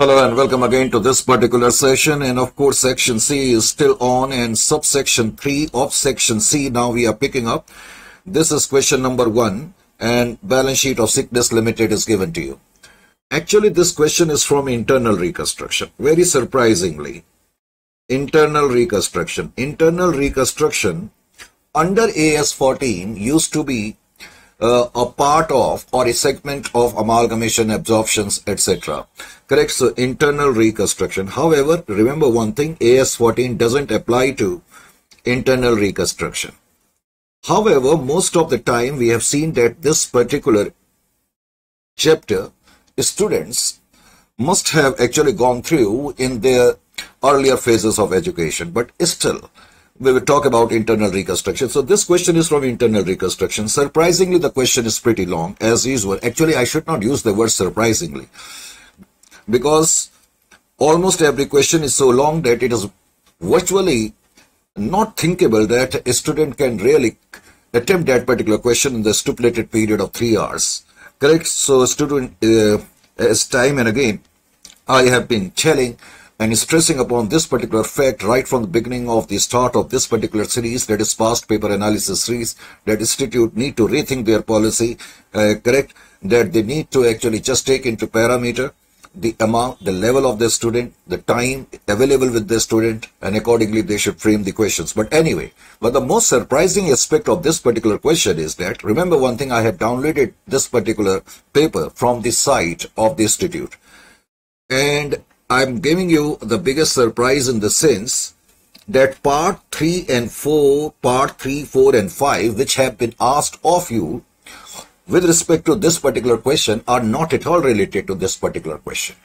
Hello and welcome again to this particular session and of course section C is still on and subsection 3 of section C now we are picking up. This is question number 1 and balance sheet of Sickness Limited is given to you. Actually this question is from internal reconstruction. Very surprisingly internal reconstruction. Internal reconstruction under AS 14 used to be uh, a part of or a segment of amalgamation, absorptions, etc. Correct? So internal reconstruction. However, remember one thing, AS14 doesn't apply to internal reconstruction. However, most of the time we have seen that this particular chapter, students must have actually gone through in their earlier phases of education, but still we will talk about internal reconstruction. So this question is from internal reconstruction. Surprisingly, the question is pretty long as usual. Actually, I should not use the word surprisingly because almost every question is so long that it is virtually not thinkable that a student can really attempt that particular question in the stipulated period of three hours. Correct? So student, uh, as time and again, I have been telling and stressing upon this particular fact right from the beginning of the start of this particular series, that is past paper analysis series, that institute need to rethink their policy, uh, correct, that they need to actually just take into parameter the amount, the level of the student, the time available with the student, and accordingly they should frame the questions. But anyway, but the most surprising aspect of this particular question is that, remember one thing, I had downloaded this particular paper from the site of the institute. And I'm giving you the biggest surprise in the sense that part 3 and 4, part 3, 4 and 5 which have been asked of you with respect to this particular question are not at all related to this particular question.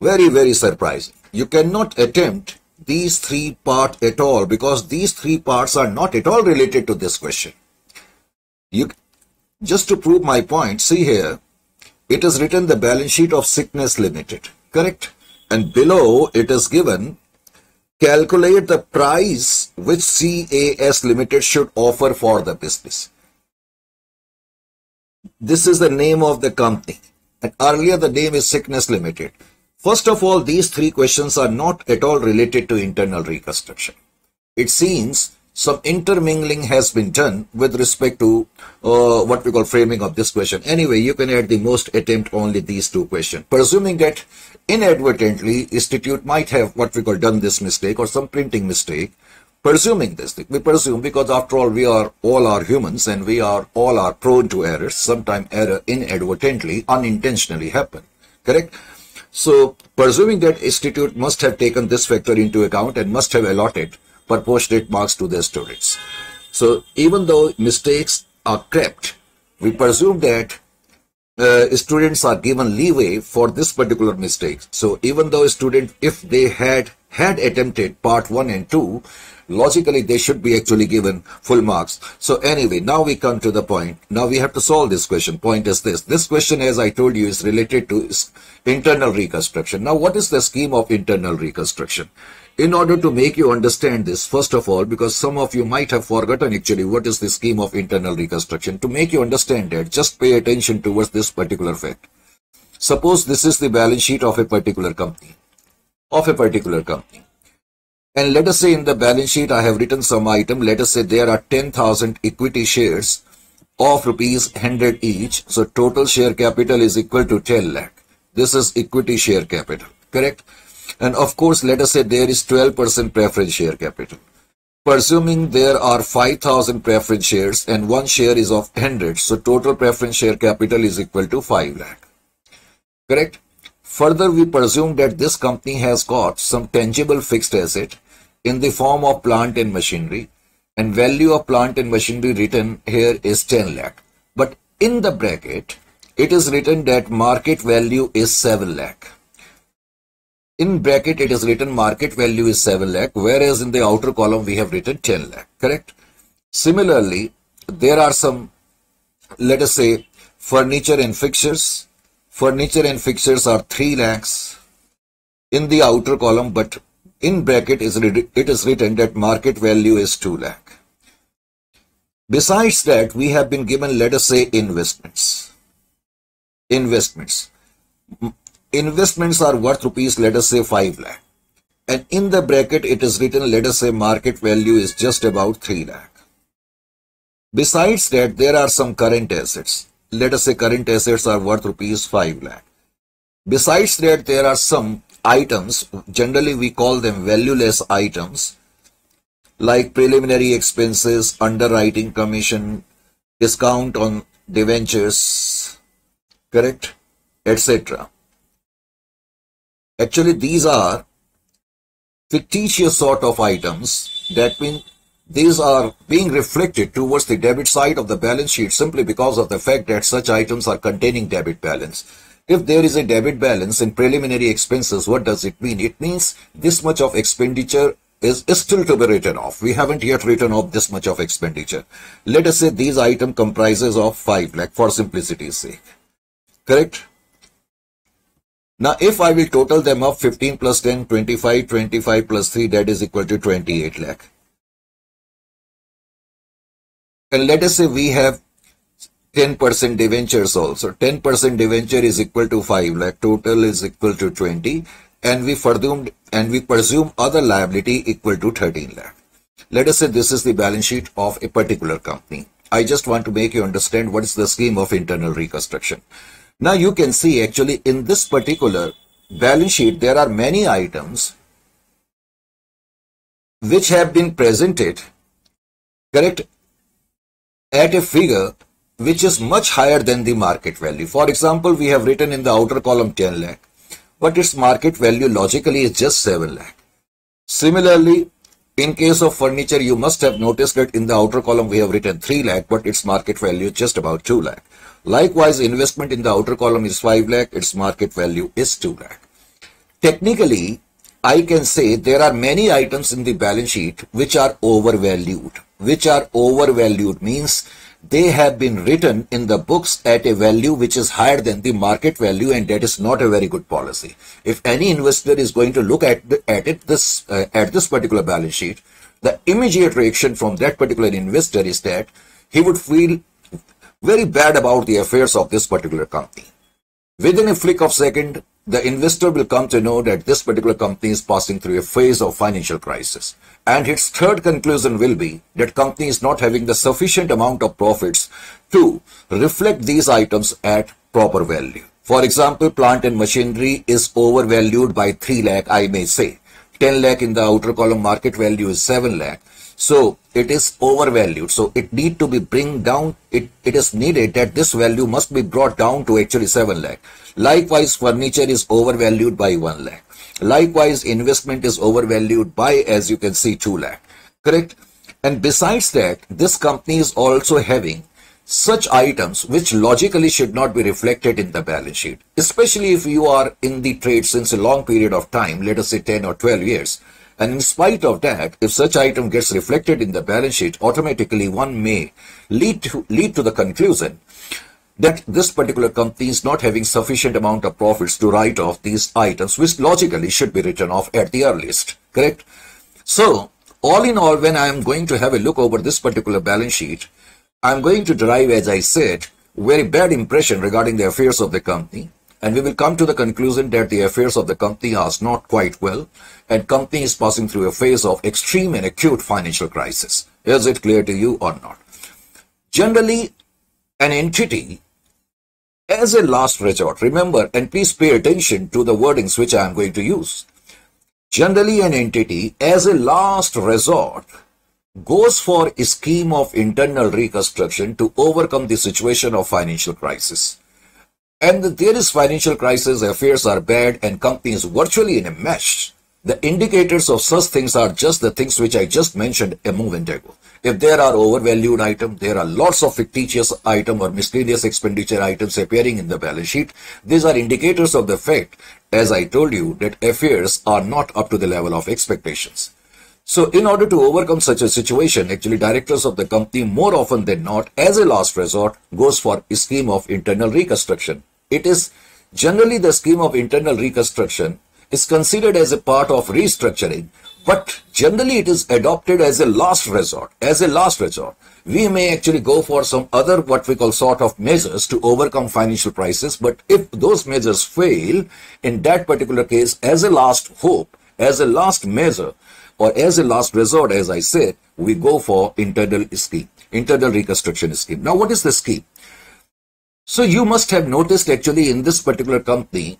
Very, very surprising. You cannot attempt these three parts at all because these three parts are not at all related to this question. You, just to prove my point, see here, it is written the balance sheet of sickness limited, correct? And below it is given calculate the price which CAS Limited should offer for the business. This is the name of the company. And earlier the name is Sickness Limited. First of all, these three questions are not at all related to internal reconstruction. It seems some intermingling has been done with respect to uh, what we call framing of this question. Anyway, you can add the most attempt only these two questions. Presuming that inadvertently institute might have what we call done this mistake or some printing mistake, presuming this we presume because after all we are all are humans and we are all are prone to errors. Sometimes error inadvertently, unintentionally happen. Correct? So presuming that institute must have taken this factor into account and must have allotted proportionate marks to their students. So even though mistakes are kept, we presume that uh, students are given leeway for this particular mistake. So even though a student, if they had had attempted part 1 and 2, logically they should be actually given full marks. So anyway, now we come to the point. Now we have to solve this question. Point is this. This question, as I told you, is related to internal reconstruction. Now what is the scheme of internal reconstruction? In order to make you understand this, first of all, because some of you might have forgotten actually what is the scheme of internal reconstruction, to make you understand that, just pay attention towards this particular fact. Suppose this is the balance sheet of a particular company, of a particular company. And let us say in the balance sheet, I have written some item. Let us say there are 10,000 equity shares of rupees 100 each. So total share capital is equal to 10 lakh. This is equity share capital, correct? And of course, let us say there is 12% preference share capital. Presuming there are 5,000 preference shares and one share is of 100, so total preference share capital is equal to 5 lakh. Correct? Further, we presume that this company has got some tangible fixed asset in the form of plant and machinery and value of plant and machinery written here is 10 lakh. But in the bracket, it is written that market value is 7 lakh in bracket it is written market value is 7 lakh whereas in the outer column we have written 10 lakh correct? Similarly there are some let us say furniture and fixtures. Furniture and fixtures are 3 lakhs in the outer column but in bracket is it is written that market value is 2 lakh. Besides that we have been given let us say investments. Investments investments are worth rupees, let us say 5 lakh. And in the bracket, it is written, let us say market value is just about 3 lakh. Besides that, there are some current assets. Let us say current assets are worth rupees 5 lakh. Besides that, there are some items, generally we call them valueless items, like preliminary expenses, underwriting commission, discount on debentures, correct, etc. Actually, these are fictitious sort of items that mean these are being reflected towards the debit side of the balance sheet simply because of the fact that such items are containing debit balance. If there is a debit balance in preliminary expenses, what does it mean? It means this much of expenditure is, is still to be written off. We haven't yet written off this much of expenditure. Let us say these item comprises of 5 lakh for simplicity's sake. Correct? Now, if I will total them up 15 plus 10, 25, 25 plus 3, that is equal to 28 lakh. And let us say we have 10% debentures also. 10% debenture is equal to 5 lakh. Total is equal to 20. And we presumed and we presume other liability equal to 13 lakh. Let us say this is the balance sheet of a particular company. I just want to make you understand what is the scheme of internal reconstruction. Now you can see actually in this particular balance sheet, there are many items which have been presented, correct, at a figure which is much higher than the market value. For example, we have written in the outer column 10 lakh, but its market value logically is just 7 lakh. Similarly, in case of furniture, you must have noticed that in the outer column we have written 3 lakh, but its market value is just about 2 lakh. Likewise, investment in the outer column is 5 lakh, its market value is 2 lakh. Technically, I can say there are many items in the balance sheet which are overvalued. Which are overvalued means they have been written in the books at a value which is higher than the market value and that is not a very good policy. If any investor is going to look at, the, at it this uh, at this particular balance sheet, the immediate reaction from that particular investor is that he would feel very bad about the affairs of this particular company. Within a flick of second, the investor will come to know that this particular company is passing through a phase of financial crisis. And its third conclusion will be that company is not having the sufficient amount of profits to reflect these items at proper value. For example, plant and machinery is overvalued by 3 lakh, I may say. 10 lakh in the outer column market value is 7 lakh. So it is overvalued. So it need to be bring down. It, it is needed that this value must be brought down to actually 7 lakh. Likewise, furniture is overvalued by 1 lakh. Likewise, investment is overvalued by, as you can see, 2 lakh. Correct? And besides that, this company is also having such items which logically should not be reflected in the balance sheet, especially if you are in the trade since a long period of time, let us say 10 or 12 years. And in spite of that, if such item gets reflected in the balance sheet, automatically one may lead to, lead to the conclusion that this particular company is not having sufficient amount of profits to write off these items, which logically should be written off at the earliest, correct? So, all in all, when I am going to have a look over this particular balance sheet, I am going to derive, as I said, very bad impression regarding the affairs of the company and we will come to the conclusion that the affairs of the company are not quite well and company is passing through a phase of extreme and acute financial crisis. Is it clear to you or not? Generally, an entity as a last resort, remember and please pay attention to the wordings which I am going to use. Generally, an entity as a last resort goes for a scheme of internal reconstruction to overcome the situation of financial crisis. And there is financial crisis, affairs are bad, and companies virtually in a mess. The indicators of such things are just the things which I just mentioned a moment ago. If there are overvalued items, there are lots of fictitious item or miscellaneous expenditure items appearing in the balance sheet. These are indicators of the fact, as I told you, that affairs are not up to the level of expectations. So in order to overcome such a situation, actually directors of the company more often than not, as a last resort, goes for a scheme of internal reconstruction. It is generally the scheme of internal reconstruction is considered as a part of restructuring, but generally it is adopted as a last resort, as a last resort. we may actually go for some other what we call sort of measures to overcome financial crisis. But if those measures fail, in that particular case, as a last hope, as a last measure, or as a last resort, as I said, we go for internal scheme, internal reconstruction scheme. Now, what is the scheme? So you must have noticed actually in this particular company,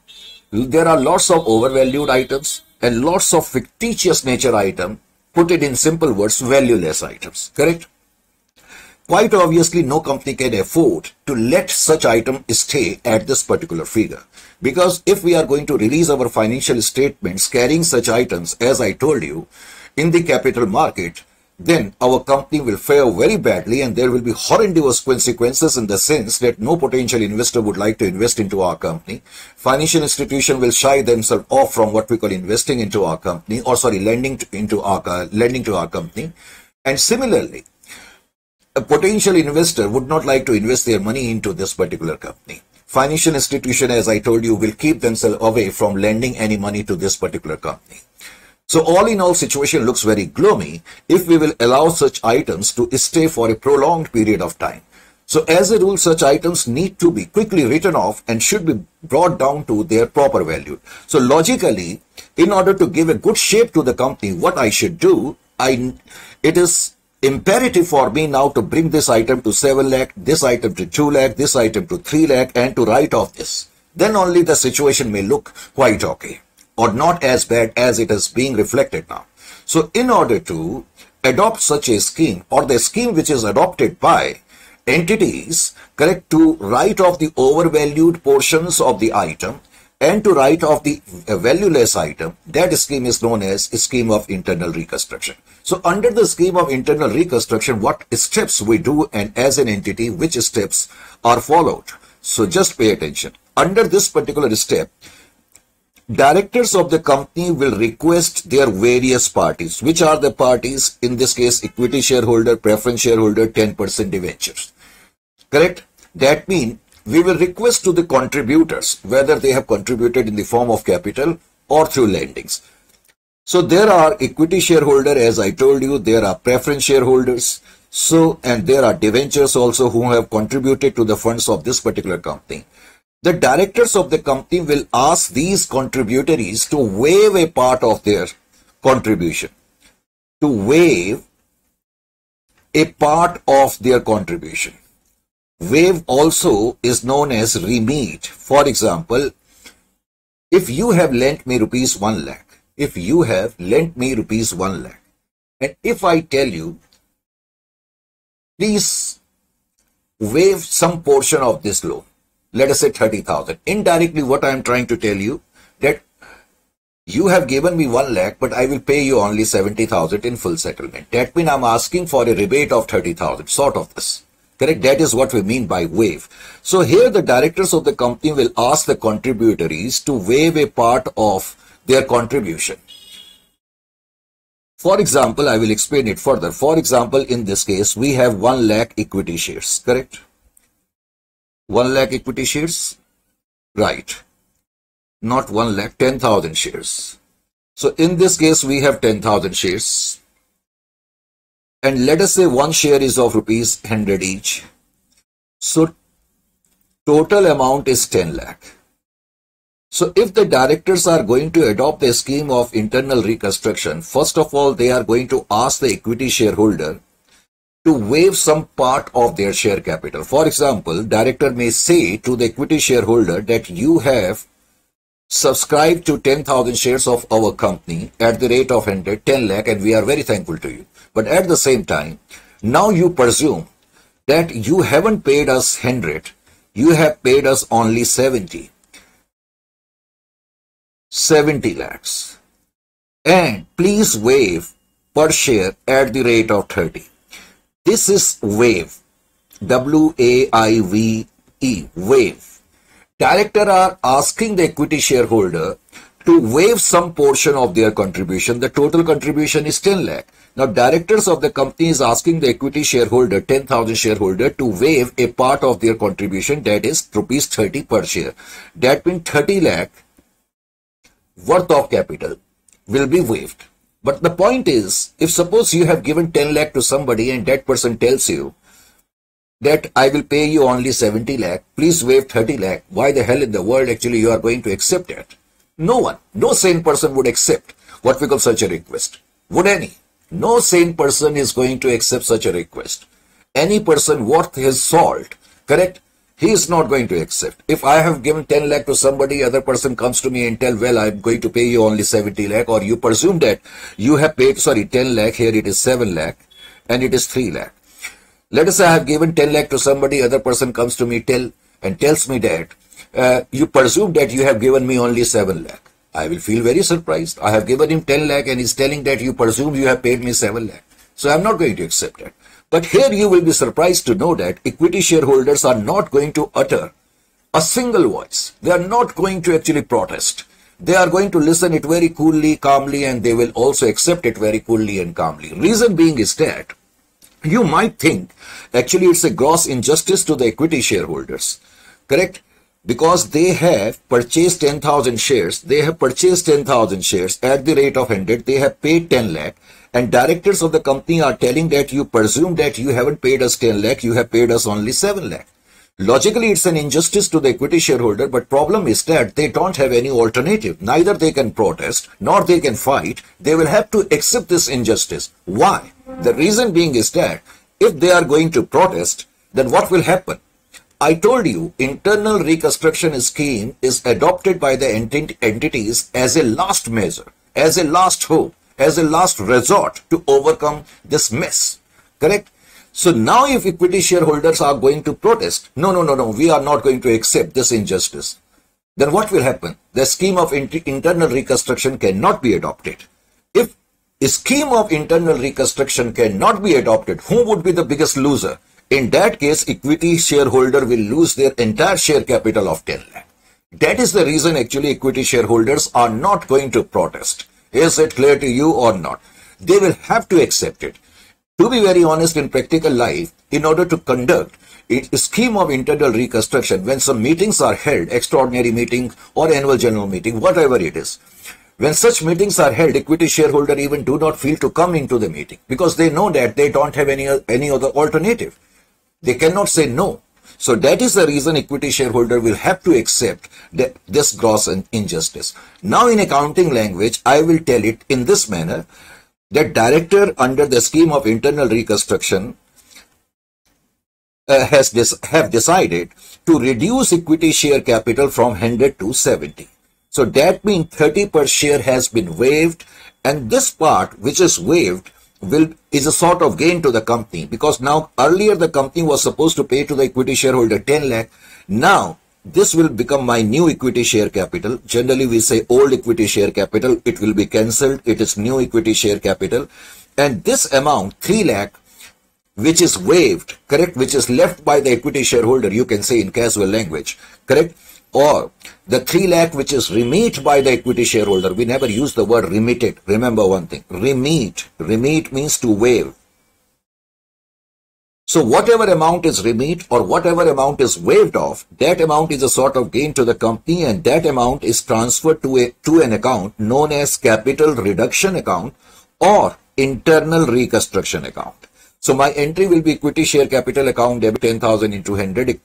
there are lots of overvalued items and lots of fictitious nature item, put it in simple words, valueless items, correct? Quite obviously, no company can afford to let such item stay at this particular figure. Because if we are going to release our financial statements carrying such items, as I told you, in the capital market, then our company will fare very badly and there will be horrendous consequences in the sense that no potential investor would like to invest into our company. Financial institution will shy themselves off from what we call investing into our company or sorry, lending to, into our, uh, lending to our company. And similarly, a potential investor would not like to invest their money into this particular company. Financial institution, as I told you, will keep themselves away from lending any money to this particular company. So all in all situation looks very gloomy if we will allow such items to stay for a prolonged period of time. So as a rule, such items need to be quickly written off and should be brought down to their proper value. So logically, in order to give a good shape to the company, what I should do, I, it is imperative for me now to bring this item to 7 lakh, this item to 2 lakh, this item to 3 lakh and to write off this. Then only the situation may look quite okay or not as bad as it is being reflected now. So in order to adopt such a scheme or the scheme which is adopted by entities, correct, to write off the overvalued portions of the item and to write off the valueless item, that scheme is known as scheme of internal reconstruction. So under the scheme of internal reconstruction, what steps we do and as an entity, which steps are followed. So just pay attention. Under this particular step, Directors of the company will request their various parties. Which are the parties? In this case, equity shareholder, preference shareholder, 10% debentures. Correct? That means we will request to the contributors whether they have contributed in the form of capital or through lendings. So there are equity shareholder, as I told you, there are preference shareholders. So, and there are debentures also who have contributed to the funds of this particular company. The directors of the company will ask these contributories to waive a part of their contribution. To waive a part of their contribution. Waive also is known as remit. For example, if you have lent me rupees 1 lakh, if you have lent me rupees 1 lakh, and if I tell you, please waive some portion of this loan, let us say 30,000. Indirectly, what I am trying to tell you that you have given me 1 lakh, but I will pay you only 70,000 in full settlement. That means I'm asking for a rebate of 30,000, sort of this. Correct? That is what we mean by waive. So here the directors of the company will ask the contributories to waive a part of their contribution. For example, I will explain it further. For example, in this case, we have 1 lakh equity shares, correct? 1 lakh equity shares? Right. Not 1 lakh, 10,000 shares. So in this case, we have 10,000 shares. And let us say one share is of rupees 100 each. So total amount is 10 lakh. So if the directors are going to adopt a scheme of internal reconstruction, first of all, they are going to ask the equity shareholder to waive some part of their share capital. For example, director may say to the equity shareholder that you have subscribed to 10,000 shares of our company at the rate of 100, 10 lakh and we are very thankful to you. But at the same time, now you presume that you haven't paid us 100, you have paid us only 70. 70 lakhs. And please waive per share at the rate of 30. This is waive. W-A-I-V-E. Waive. Director are asking the equity shareholder to waive some portion of their contribution. The total contribution is 10 lakh. Now, directors of the company is asking the equity shareholder, 10,000 shareholder, to waive a part of their contribution, that is rupees 30 per share. That means 30 lakh worth of capital will be waived. But the point is, if suppose you have given 10 lakh to somebody and that person tells you that I will pay you only 70 lakh, please waive 30 lakh, why the hell in the world actually you are going to accept that? No one, no sane person would accept what we call such a request. Would any? No sane person is going to accept such a request. Any person worth his salt, correct? He is not going to accept. If I have given 10 lakh to somebody, other person comes to me and tell, well, I'm going to pay you only 70 lakh, or you presume that you have paid, sorry, 10 lakh, here it is 7 lakh, and it is 3 lakh. Let us say I have given 10 lakh to somebody, other person comes to me tell and tells me that, uh, you presume that you have given me only 7 lakh. I will feel very surprised. I have given him 10 lakh and he's telling that you presume you have paid me 7 lakh. So I'm not going to accept that. But here you will be surprised to know that equity shareholders are not going to utter a single voice. They are not going to actually protest. They are going to listen it very coolly, calmly, and they will also accept it very coolly and calmly. Reason being is that you might think actually it's a gross injustice to the equity shareholders. Correct? Because they have purchased 10,000 shares, they have purchased 10,000 shares at the rate of 100, they have paid 10 lakh, and directors of the company are telling that you presume that you haven't paid us 10 lakh, you have paid us only 7 lakh. Logically, it's an injustice to the equity shareholder, but problem is that they don't have any alternative. Neither they can protest, nor they can fight. They will have to accept this injustice. Why? The reason being is that if they are going to protest, then what will happen? I told you, internal reconstruction scheme is adopted by the enti entities as a last measure, as a last hope, as a last resort to overcome this mess. Correct? So now if equity shareholders are going to protest, no, no, no, no, we are not going to accept this injustice. Then what will happen? The scheme of internal reconstruction cannot be adopted. If a scheme of internal reconstruction cannot be adopted, who would be the biggest loser? In that case, equity shareholder will lose their entire share capital of 10 lakh. That is the reason actually equity shareholders are not going to protest. Is it clear to you or not? They will have to accept it. To be very honest, in practical life, in order to conduct a scheme of internal reconstruction, when some meetings are held, extraordinary meeting or annual general meeting, whatever it is, when such meetings are held, equity shareholder even do not feel to come into the meeting because they know that they don't have any, any other alternative. They cannot say no. So that is the reason equity shareholder will have to accept that this gross injustice. Now in accounting language, I will tell it in this manner that director under the scheme of internal reconstruction uh, has this have decided to reduce equity share capital from 100 to 70. So that means 30 per share has been waived and this part which is waived will is a sort of gain to the company because now earlier the company was supposed to pay to the equity shareholder 10 lakh. Now this will become my new equity share capital. Generally we say old equity share capital. It will be cancelled. It is new equity share capital. And this amount 3 lakh which is waived correct which is left by the equity shareholder you can say in casual language correct or the 3 lakh which is remit by the equity shareholder. We never use the word remitted. Remember one thing. Remit. Remit means to waive. So whatever amount is remit or whatever amount is waived off, that amount is a sort of gain to the company and that amount is transferred to, a, to an account known as capital reduction account or internal reconstruction account. So my entry will be equity share capital account debit 10,000 into 100,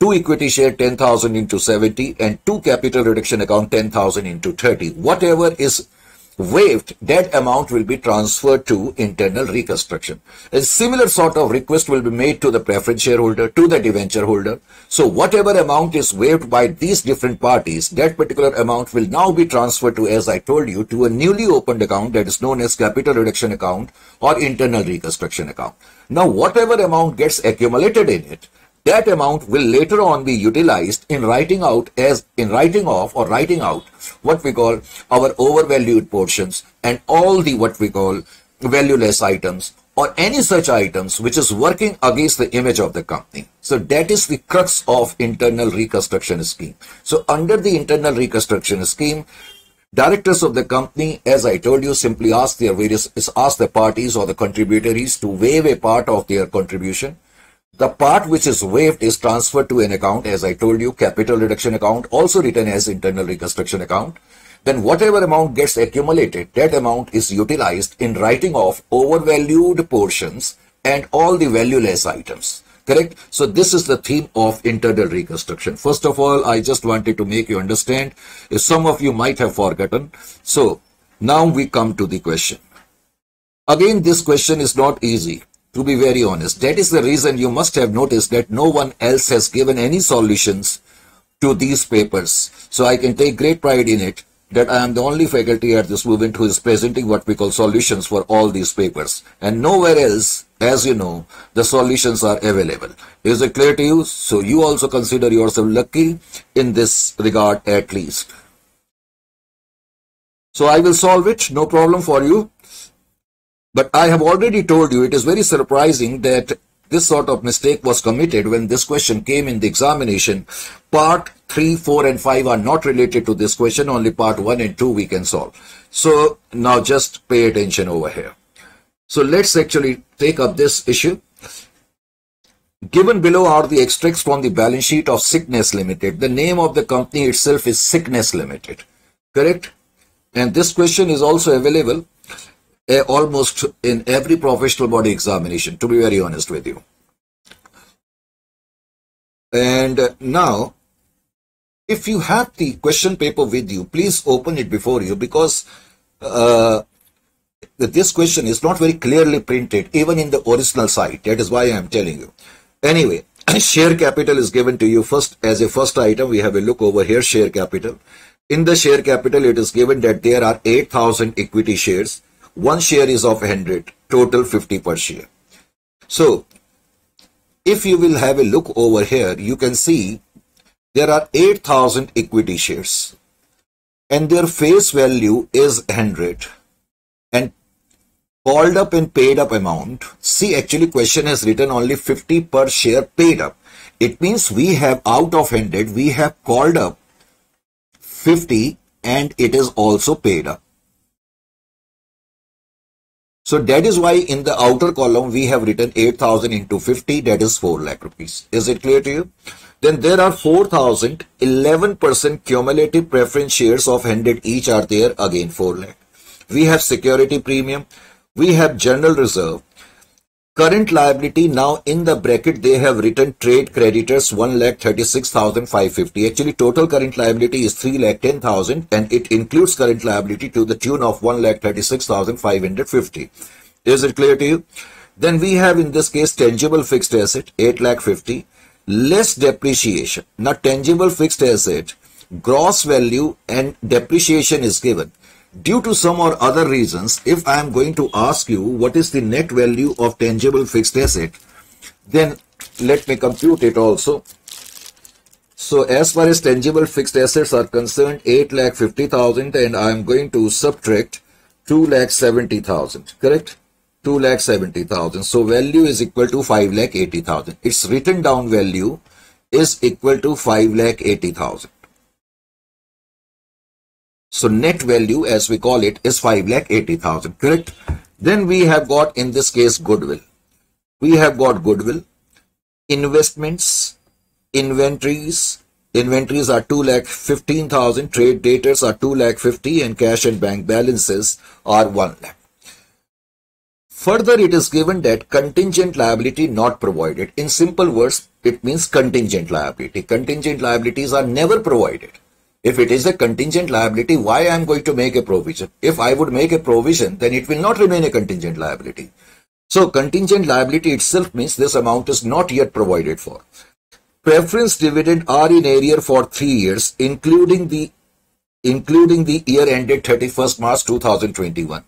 2 equity share 10,000 into 70 and 2 capital reduction account 10,000 into 30. Whatever is waived, that amount will be transferred to internal reconstruction. A similar sort of request will be made to the preference shareholder, to the debenture holder. So whatever amount is waived by these different parties, that particular amount will now be transferred to, as I told you, to a newly opened account that is known as capital reduction account or internal reconstruction account. Now whatever amount gets accumulated in it, that amount will later on be utilized in writing out as in writing off or writing out what we call our overvalued portions and all the what we call valueless items or any such items which is working against the image of the company. So that is the crux of internal reconstruction scheme. So under the internal reconstruction scheme, directors of the company, as I told you, simply ask their various, ask the parties or the contributories to waive a part of their contribution the part which is waived is transferred to an account, as I told you, capital reduction account, also written as internal reconstruction account. then whatever amount gets accumulated, that amount is utilized in writing off overvalued portions and all the valueless items. Correct? So this is the theme of internal reconstruction. First of all, I just wanted to make you understand. If some of you might have forgotten. So now we come to the question. Again, this question is not easy, to be very honest. That is the reason you must have noticed that no one else has given any solutions to these papers. So I can take great pride in it that I am the only faculty at this movement who is presenting what we call solutions for all these papers. And nowhere else, as you know, the solutions are available. Is it clear to you? So you also consider yourself lucky in this regard at least. So I will solve it, no problem for you. But I have already told you it is very surprising that this sort of mistake was committed when this question came in the examination. Part 3, 4 and 5 are not related to this question, only part 1 and 2 we can solve. So now just pay attention over here. So let's actually take up this issue. Given below are the extracts from the balance sheet of Sickness Limited. The name of the company itself is Sickness Limited. Correct? And this question is also available almost in every professional body examination, to be very honest with you. And uh, now, if you have the question paper with you, please open it before you because uh, this question is not very clearly printed even in the original site. That is why I am telling you. Anyway, share capital is given to you first as a first item. We have a look over here, share capital. In the share capital, it is given that there are 8,000 equity shares. One share is of 100, total 50 per share. So, if you will have a look over here, you can see there are 8,000 equity shares and their face value is 100 and called up and paid up amount. See, actually question has written only 50 per share paid up. It means we have out of 100, we have called up 50 and it is also paid up. So that is why in the outer column we have written 8000 into 50 that is 4 lakh rupees. Is it clear to you? Then there are 4000 11% cumulative preference shares of 100 each are there again 4 lakh. We have security premium. We have general reserve. Current liability now in the bracket they have written trade creditors 1 lakh 36,550. Actually total current liability is 3 lakh 10,000 and it includes current liability to the tune of 1 lakh 36,550. Is it clear to you? Then we have in this case tangible fixed asset 8 lakh 50 less depreciation. Now tangible fixed asset gross value and depreciation is given due to some or other reasons, if I am going to ask you what is the net value of tangible fixed asset, then let me compute it also. So as far as tangible fixed assets are concerned, 8 lakh 50,000 and I am going to subtract 2 lakh 70,000, correct? 2 lakh 70,000. So value is equal to 5 lakh 80,000. Its written down value is equal to 5 lakh 80,000. So net value as we call it is 5 lakh 80,000 correct. Then we have got in this case goodwill. We have got goodwill, investments, inventories. Inventories are 2 lakh 15,000, trade debtors are 2 lakh 50 and cash and bank balances are 1 lakh. Further, it is given that contingent liability not provided. In simple words, it means contingent liability. Contingent liabilities are never provided. If it is a contingent liability, why I am going to make a provision? If I would make a provision, then it will not remain a contingent liability. So contingent liability itself means this amount is not yet provided for. Preference dividend are in arrear for three years, including the including the year ended 31st March 2021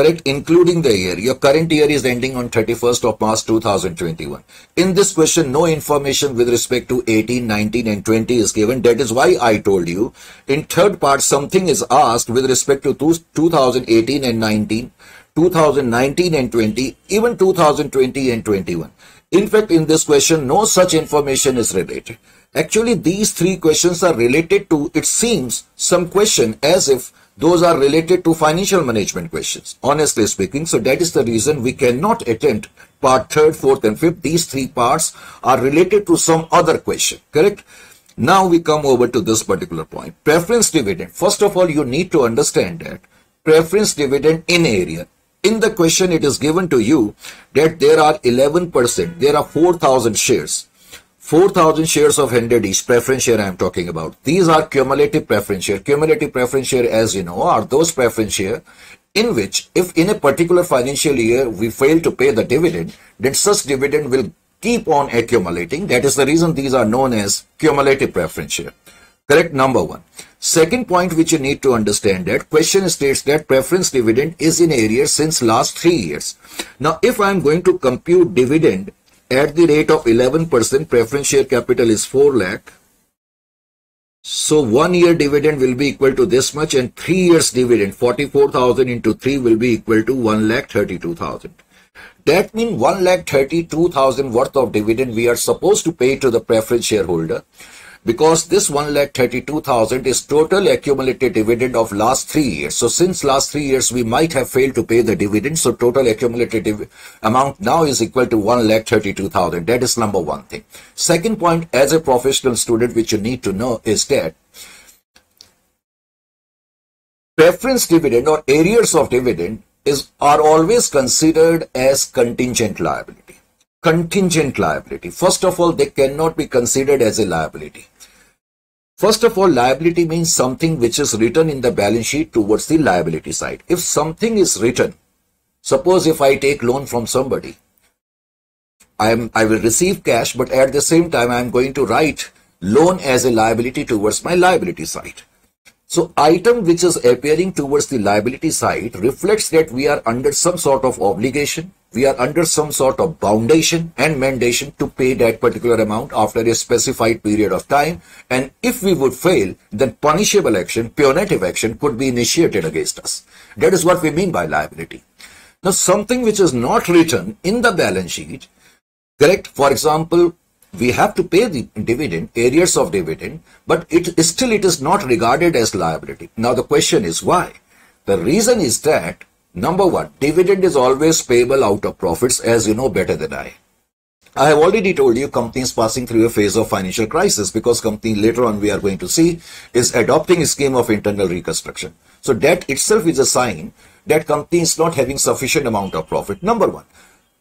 correct? Including the year. Your current year is ending on 31st of march 2021 in this question no information with respect to 18 19 and 20 is given. That is why i told you in third part something is asked with respect to 2018 and 19 2019 and 20 even 2020 and 21 in fact in this question no such information is related. Actually these three questions are related to it seems some question as if those are related to financial management questions, honestly speaking. So that is the reason we cannot attempt part third, fourth and fifth. These three parts are related to some other question, correct? Now we come over to this particular point. Preference dividend. First of all, you need to understand that preference dividend in arrear. In the question, it is given to you that there are 11%, there are 4,000 shares. 4,000 shares of 100 each preference share I am talking about. These are cumulative preference share. Cumulative preference share, as you know, are those preference share in which if in a particular financial year we fail to pay the dividend, then such dividend will keep on accumulating. That is the reason these are known as cumulative preference share. Correct number one. Second point which you need to understand that question states that preference dividend is in arrears since last three years. Now if I am going to compute dividend at the rate of 11%, preference share capital is 4 lakh. So one year dividend will be equal to this much and three years dividend 44,000 into 3 will be equal to 1 lakh 32,000. That means 1 lakh 32,000 worth of dividend we are supposed to pay to the preference shareholder because this 1 lakh 32,000 is total accumulated dividend of last three years. So since last three years, we might have failed to pay the dividend. So total accumulated amount now is equal to 1 lakh 32,000. That is number one thing. Second point, as a professional student, which you need to know is that preference dividend or arrears of dividend is are always considered as contingent liability contingent liability. First of all, they cannot be considered as a liability. First of all, liability means something which is written in the balance sheet towards the liability side. If something is written, suppose if I take loan from somebody, I am I will receive cash, but at the same time I am going to write loan as a liability towards my liability side. So item which is appearing towards the liability side reflects that we are under some sort of obligation we are under some sort of foundation and mandation to pay that particular amount after a specified period of time. And if we would fail, then punishable action, punitive action could be initiated against us. That is what we mean by liability. Now, something which is not written in the balance sheet, correct? For example, we have to pay the dividend, arrears of dividend, but it still it is not regarded as liability. Now, the question is why? The reason is that Number one, dividend is always payable out of profits as you know better than I. I have already told you companies passing through a phase of financial crisis because company later on we are going to see is adopting a scheme of internal reconstruction. So that itself is a sign that company is not having sufficient amount of profit. Number one.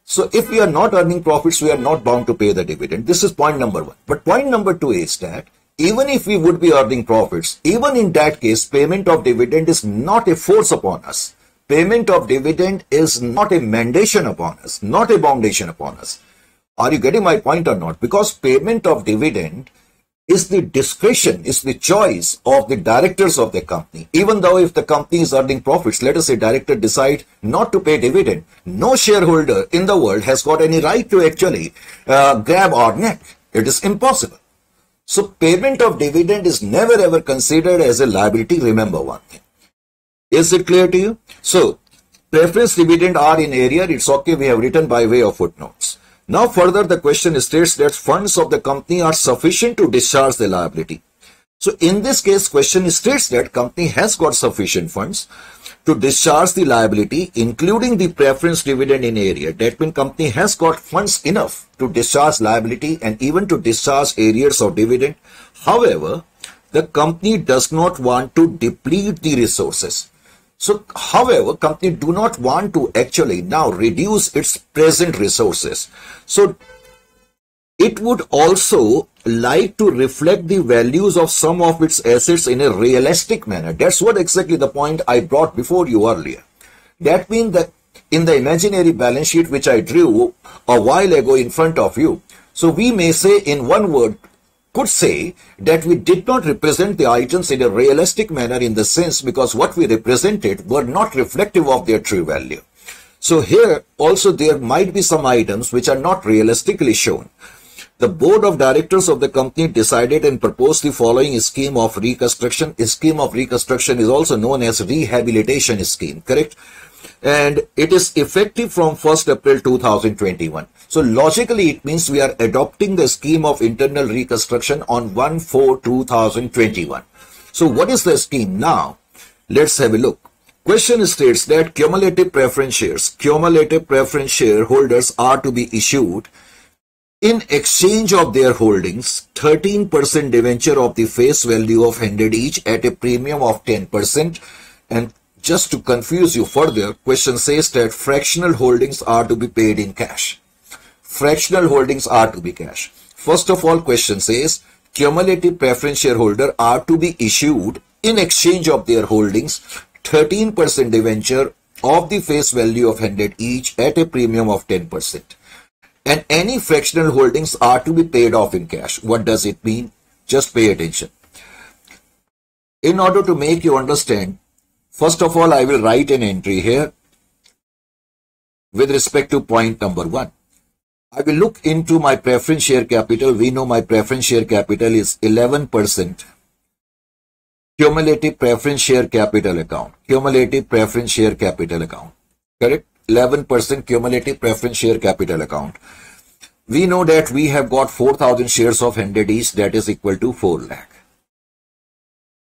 So if we are not earning profits, we are not bound to pay the dividend. This is point number one. But point number two is that even if we would be earning profits, even in that case, payment of dividend is not a force upon us payment of dividend is not a mandation upon us, not a foundation upon us. Are you getting my point or not? Because payment of dividend is the discretion, is the choice of the directors of the company. Even though if the company is earning profits, let us say director decide not to pay dividend, no shareholder in the world has got any right to actually uh, grab our neck. It is impossible. So payment of dividend is never ever considered as a liability. Remember one thing. Is it clear to you? So, preference dividend are in arrear, it's okay, we have written by way of footnotes. Now further the question states that funds of the company are sufficient to discharge the liability. So in this case, question states that company has got sufficient funds to discharge the liability, including the preference dividend in arrear. That means company has got funds enough to discharge liability and even to discharge arrears of dividend. However, the company does not want to deplete the resources. So, however, company do not want to actually now reduce its present resources. So, it would also like to reflect the values of some of its assets in a realistic manner. That's what exactly the point I brought before you earlier. That means that in the imaginary balance sheet which I drew a while ago in front of you, so we may say in one word, could say that we did not represent the items in a realistic manner in the sense because what we represented were not reflective of their true value. So here also there might be some items which are not realistically shown. The board of directors of the company decided and proposed the following scheme of reconstruction. A scheme of reconstruction is also known as rehabilitation scheme, correct? And it is effective from 1st April 2021. So logically, it means we are adopting the scheme of internal reconstruction on 1-4-2021. So what is the scheme now? Let's have a look. Question states that cumulative preference shares, cumulative preference shareholders are to be issued In exchange of their holdings, 13% debenture of the face value of 100 each at a premium of 10% and just to confuse you further, question says that fractional holdings are to be paid in cash. Fractional holdings are to be cash. First of all, question says cumulative preference shareholder are to be issued in exchange of their holdings 13% debenture of the face value of 100 each at a premium of 10%. And any fractional holdings are to be paid off in cash. What does it mean? Just pay attention. In order to make you understand, First of all, I will write an entry here with respect to point number one. I will look into my preference share capital. We know my preference share capital is 11% cumulative preference share capital account. Cumulative preference share capital account. Correct? 11% cumulative preference share capital account. We know that we have got 4,000 shares of 100 each that is equal to 4 lakh.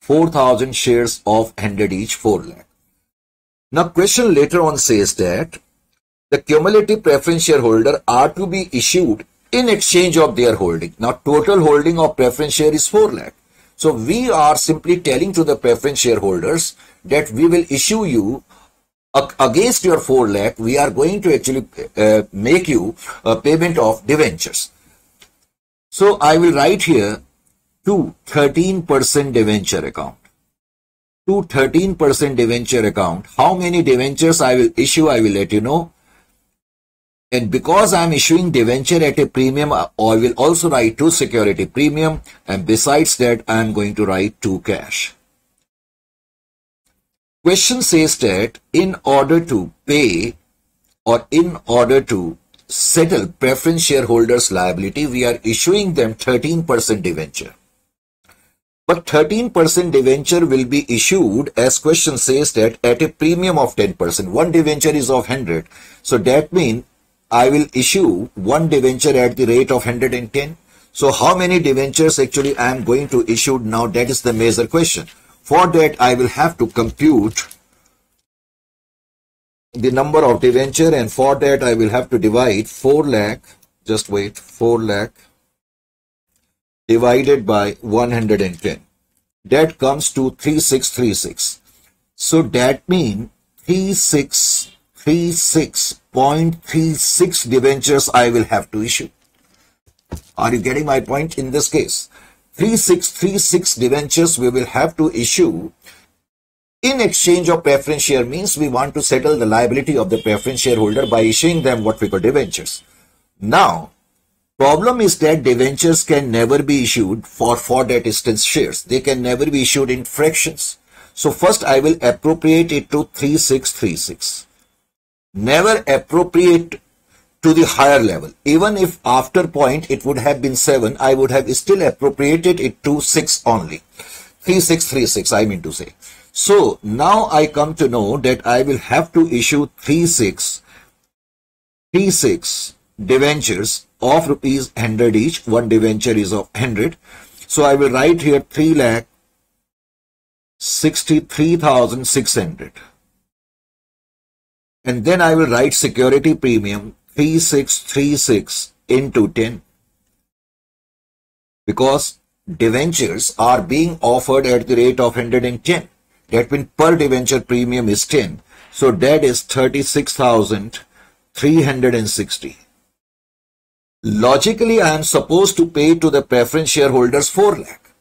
4,000 shares of 100 each 4 lakh. Now question later on says that the cumulative preference shareholder are to be issued in exchange of their holding. Now total holding of preference share is 4 lakh. So we are simply telling to the preference shareholders that we will issue you against your 4 lakh, we are going to actually uh, make you a payment of debentures. So I will write here to 13% debenture account. To 13% debenture account. How many debentures I will issue, I will let you know. And because I am issuing debenture at a premium, I will also write to security premium. And besides that, I am going to write to cash. Question says that in order to pay or in order to settle preference shareholders liability, we are issuing them 13% debenture. But 13% debenture will be issued as question says that at a premium of 10%. One debenture is of 100. So that means I will issue one debenture at the rate of 110. So how many debentures actually I am going to issue now? That is the major question. For that I will have to compute the number of debenture and for that I will have to divide 4 lakh, just wait, 4 lakh divided by 110. That comes to 3636. So that means 3636.36 debentures I will have to issue. Are you getting my point in this case? 3636 debentures we will have to issue in exchange of preference share means we want to settle the liability of the preference shareholder by issuing them what we call debentures. Now, Problem is that debentures can never be issued for for that instance shares. They can never be issued in fractions. So first I will appropriate it to 3636. Never appropriate to the higher level. Even if after point it would have been 7, I would have still appropriated it to 6 only. 3636 I mean to say. So now I come to know that I will have to issue 36, 36 debentures of rupees 100 each. One debenture is of 100. So I will write here 3 lakh 63,600. And then I will write security premium 3636 into 10. Because debentures are being offered at the rate of 110. That means per debenture premium is 10. So that is 36,360. Logically, I am supposed to pay to the preference shareholders 4 lakh.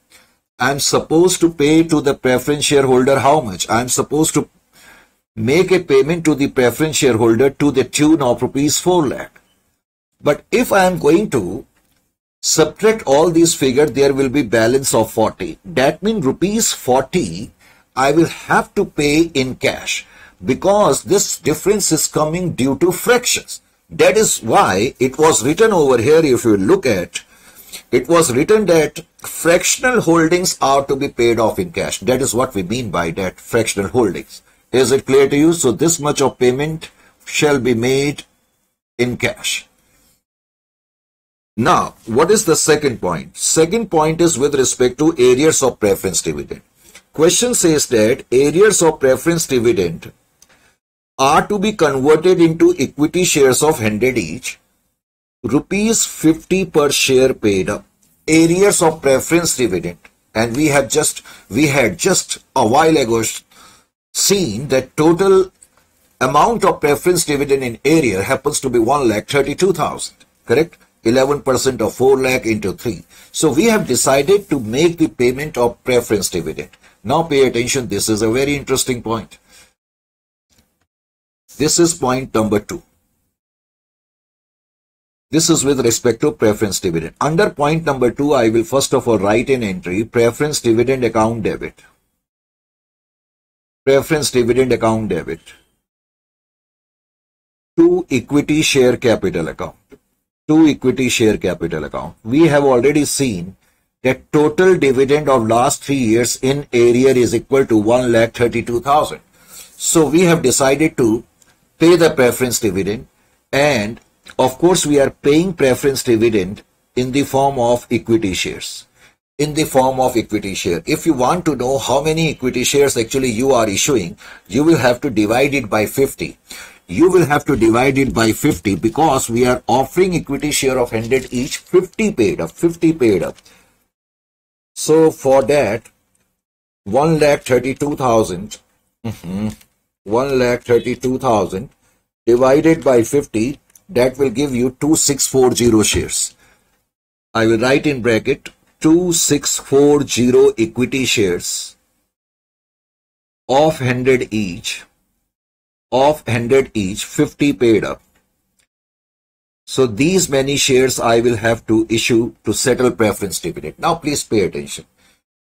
I am supposed to pay to the preference shareholder how much? I am supposed to make a payment to the preference shareholder to the tune of rupees 4 lakh. But if I am going to subtract all these figures, there will be balance of 40. That means rupees 40 I will have to pay in cash because this difference is coming due to fractions. That is why it was written over here, if you look at, it was written that fractional holdings are to be paid off in cash. That is what we mean by that, fractional holdings. Is it clear to you? So this much of payment shall be made in cash. Now, what is the second point? Second point is with respect to arrears of preference dividend. Question says that arrears of preference dividend are to be converted into equity shares of 100 each. Rupees 50 per share paid up, arrears of preference dividend, and we have just we had just a while ago seen that total amount of preference dividend in arrear happens to be 1 lakh 32,000 correct? 11% of 4 lakh into 3 so we have decided to make the payment of preference dividend. Now pay attention this is a very interesting point this is point number 2 this is with respect to preference dividend. Under point number two, I will first of all write an entry, preference dividend account debit. Preference dividend account debit to equity share capital account. To equity share capital account. We have already seen that total dividend of last three years in arrear is equal to 1,32,000. So we have decided to pay the preference dividend and of course, we are paying preference dividend in the form of equity shares. In the form of equity share. If you want to know how many equity shares actually you are issuing, you will have to divide it by 50. You will have to divide it by 50 because we are offering equity share of 100 each, 50 paid up, 50 paid up. So for that, 1 lakh 32,000, mm-hmm, mm -hmm, 1 lakh 32,000 divided by 50 that will give you 2640 shares. I will write in bracket 2640 equity shares of 100 each, of 100 each, 50 paid up. So these many shares I will have to issue to settle preference dividend. Now please pay attention.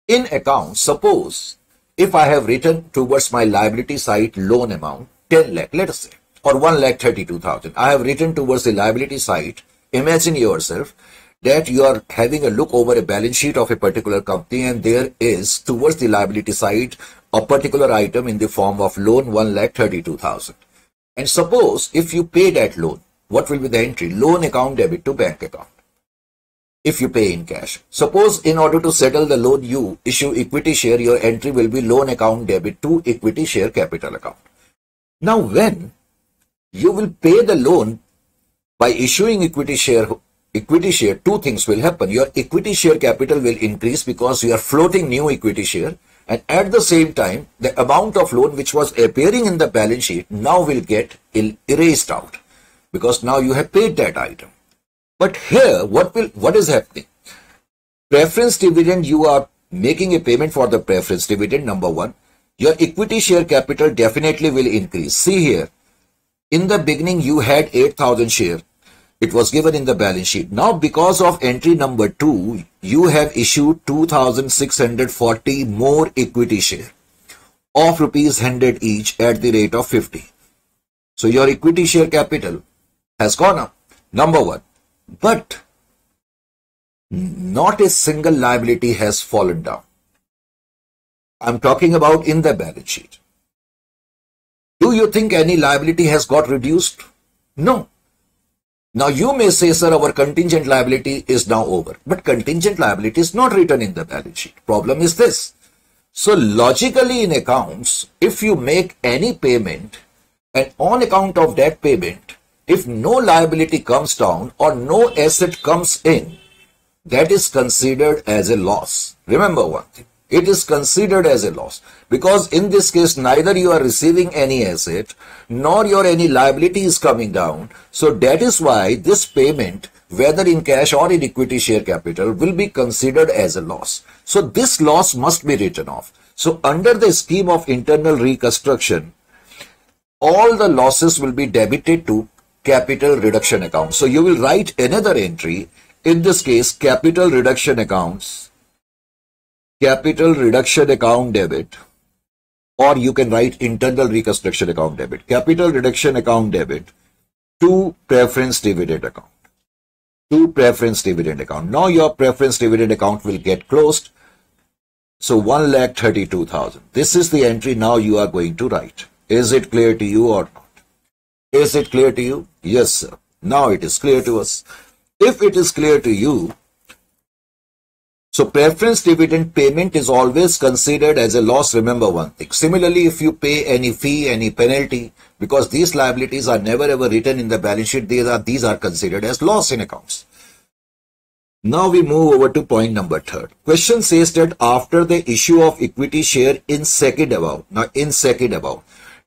In account, suppose if I have written towards my liability side loan amount 10 lakh, let us say, or 1 lakh 32,000. I have written towards the liability side. Imagine yourself that you are having a look over a balance sheet of a particular company and there is towards the liability side a particular item in the form of loan 1 lakh 32,000. And suppose if you pay that loan, what will be the entry? Loan account debit to bank account. If you pay in cash. Suppose in order to settle the loan you issue equity share, your entry will be loan account debit to equity share capital account. Now when you will pay the loan by issuing equity share equity share two things will happen your equity share capital will increase because you are floating new equity share and at the same time the amount of loan which was appearing in the balance sheet now will get erased out because now you have paid that item but here what will what is happening preference dividend you are making a payment for the preference dividend number one your equity share capital definitely will increase see here in the beginning, you had 8,000 share. It was given in the balance sheet. Now, because of entry number 2, you have issued 2,640 more equity share of rupees 100 each at the rate of 50. So, your equity share capital has gone up. Number 1. But not a single liability has fallen down. I'm talking about in the balance sheet. Do you think any liability has got reduced? No. Now you may say, sir, our contingent liability is now over. But contingent liability is not written in the balance sheet. Problem is this. So logically in accounts, if you make any payment and on account of that payment, if no liability comes down or no asset comes in, that is considered as a loss. Remember one thing. It is considered as a loss. Because in this case neither you are receiving any asset nor your any liability is coming down. So that is why this payment whether in cash or in equity share capital will be considered as a loss. So this loss must be written off. So under the scheme of internal reconstruction all the losses will be debited to capital reduction account so you will write another entry. In this case capital reduction accounts capital reduction account debit or you can write internal reconstruction account debit. Capital reduction account debit to preference dividend account. To preference dividend account. Now your preference dividend account will get closed. So 1 lakh 32,000 this is the entry now you are going to write. Is it clear to you or not is it clear to you yes sir now it is clear to us if it is clear to you So preference dividend payment is always considered as a loss. Remember one thing. Similarly, if you pay any fee, any penalty, because these liabilities are never ever written in the balance sheet, these are, these are considered as loss in accounts. Now we move over to point number third. Question says that after the issue of equity share in second above, now in second above,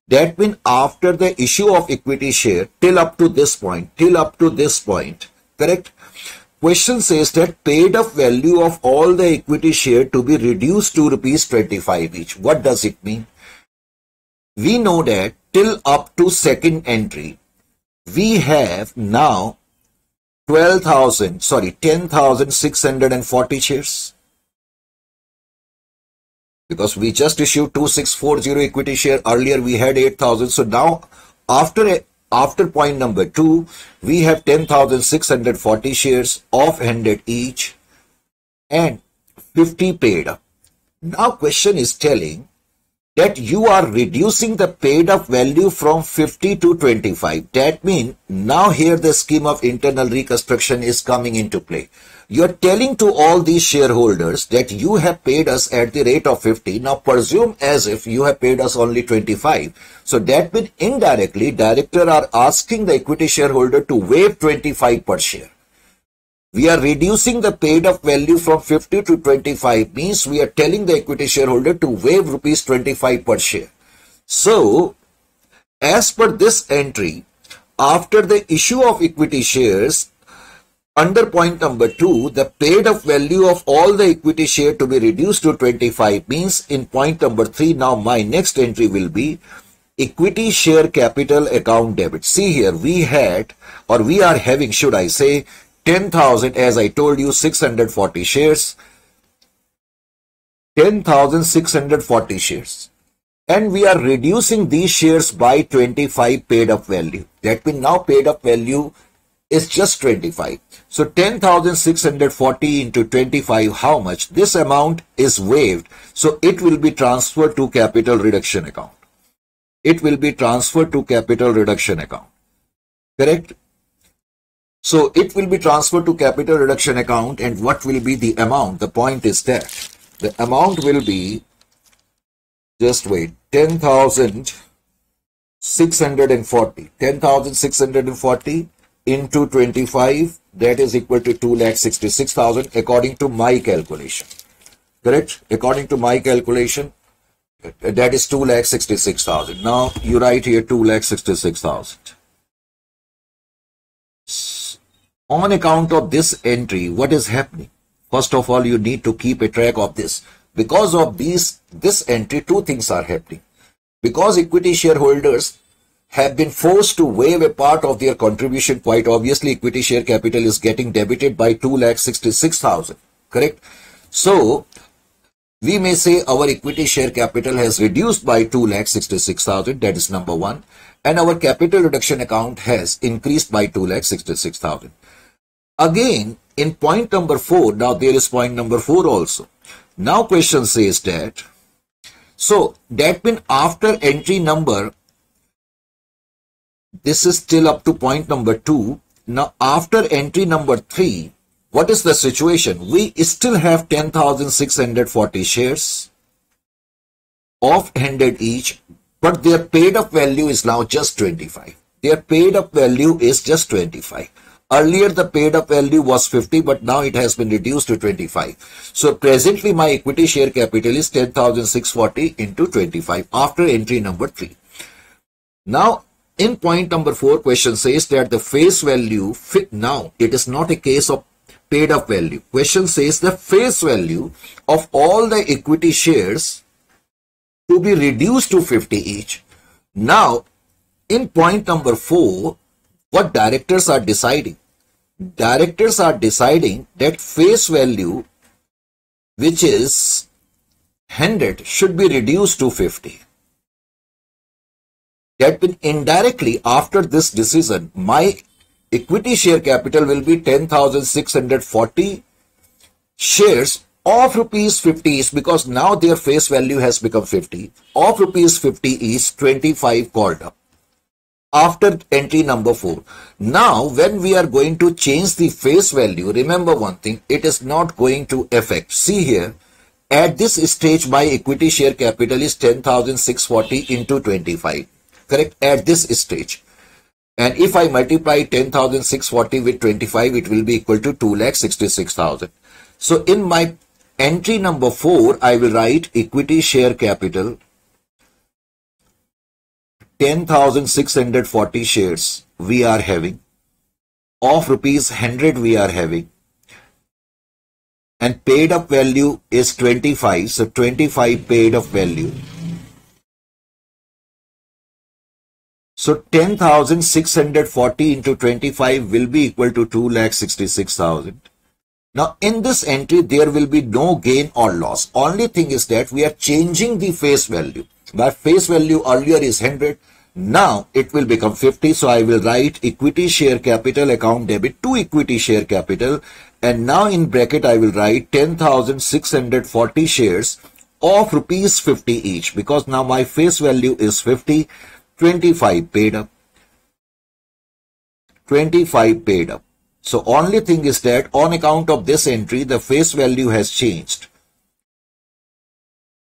that means after the issue of equity share till up to this point, till up to this point, correct? Question says that paid up value of all the equity share to be reduced to rupees 25 each. What does it mean? We know that till up to second entry, we have now 12,000, sorry, 10,640 shares. Because we just issued 2640 equity share. Earlier we had 8,000. So now after after point number two, we have 10,640 shares off-handed each and 50 paid up. Now question is telling that you are reducing the paid up value from 50 to 25. That means now here the scheme of internal reconstruction is coming into play. You're telling to all these shareholders that you have paid us at the rate of 50. Now presume as if you have paid us only 25. So that means indirectly director are asking the equity shareholder to waive 25 per share. We are reducing the paid up value from 50 to 25 means we are telling the equity shareholder to waive rupees 25 per share. So as per this entry, after the issue of equity shares, under point number 2, the paid up value of all the equity share to be reduced to 25 means in point number 3, now my next entry will be equity share capital account debit. See here, we had or we are having, should I say, 10,000 as I told you, 640 shares. 10,640 shares. And we are reducing these shares by 25 paid up value. That means now paid up value is just 25. So 10,640 into 25, how much? This amount is waived. So it will be transferred to capital reduction account. It will be transferred to capital reduction account. Correct? So it will be transferred to capital reduction account and what will be the amount? The point is that the amount will be, just wait, 10,640. 10,640 into 25 that is equal to 2,66,000 according to my calculation. Correct? According to my calculation, that is 2,66,000. Now you write here 2,66,000. On account of this entry, what is happening? First of all, you need to keep a track of this. Because of these, this entry, two things are happening. Because equity shareholders have been forced to waive a part of their contribution. Quite obviously, equity share capital is getting debited by 2,66,000. Correct? So, we may say our equity share capital has reduced by 2,66,000. That is number one. And our capital reduction account has increased by 2,66,000. Again, in point number four, now there is point number four also. Now question says that, so that means after entry number this is still up to point number two. Now, after entry number three, what is the situation? We still have 10,640 shares off-handed each, but their paid up value is now just 25. Their paid up value is just 25. Earlier, the paid up value was 50, but now it has been reduced to 25. So presently, my equity share capital is 10,640 into 25 after entry number 3. Now, in point number four, question says that the face value fit now. It is not a case of paid up value. Question says the face value of all the equity shares to be reduced to 50 each. Now, in point number four, what directors are deciding? Directors are deciding that face value, which is 100, should be reduced to 50 that means indirectly after this decision, my equity share capital will be 10,640 shares of rupees 50 each because now their face value has become 50. Of rupees 50 is 25 called up. after entry number 4. Now, when we are going to change the face value, remember one thing, it is not going to affect. See here, at this stage, my equity share capital is 10,640 into 25. Correct? At this stage. And if I multiply 10,640 with 25, it will be equal to 2,66,000. So in my entry number 4, I will write equity share capital 10,640 shares we are having of rupees 100 we are having and paid up value is 25 so 25 paid up value so 10,640 into 25 will be equal to 2,66,000 now in this entry there will be no gain or loss only thing is that we are changing the face value my face value earlier is 100. Now it will become 50. So I will write equity share capital account debit to equity share capital. And now in bracket I will write 10,640 shares of rupees 50 each because now my face value is 50. 25 paid up. 25 paid up. So only thing is that on account of this entry, the face value has changed.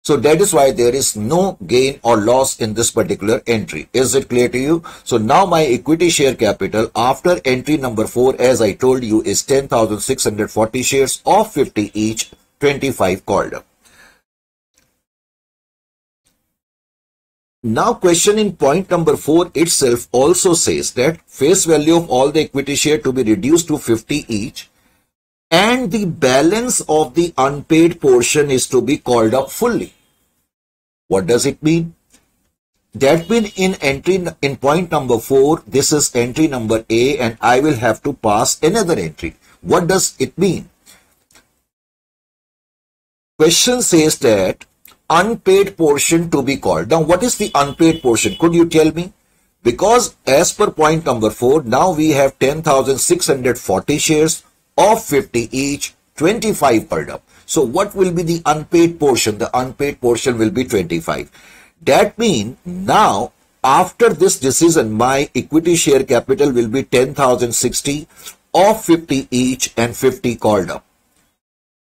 So that is why there is no gain or loss in this particular entry. Is it clear to you? So now my equity share capital after entry number 4 as I told you is 10,640 shares of 50 each 25 called up. Now question in point number 4 itself also says that face value of all the equity share to be reduced to 50 each and the balance of the unpaid portion is to be called up fully. What does it mean? That means in entry in point number 4, this is entry number A and I will have to pass another entry. What does it mean? Question says that unpaid portion to be called. Now what is the unpaid portion? Could you tell me? Because as per point number 4, now we have 10,640 shares of 50 each, 25 per up. So what will be the unpaid portion? The unpaid portion will be 25. That means now after this decision, my equity share capital will be 10,060 of 50 each and 50 called up.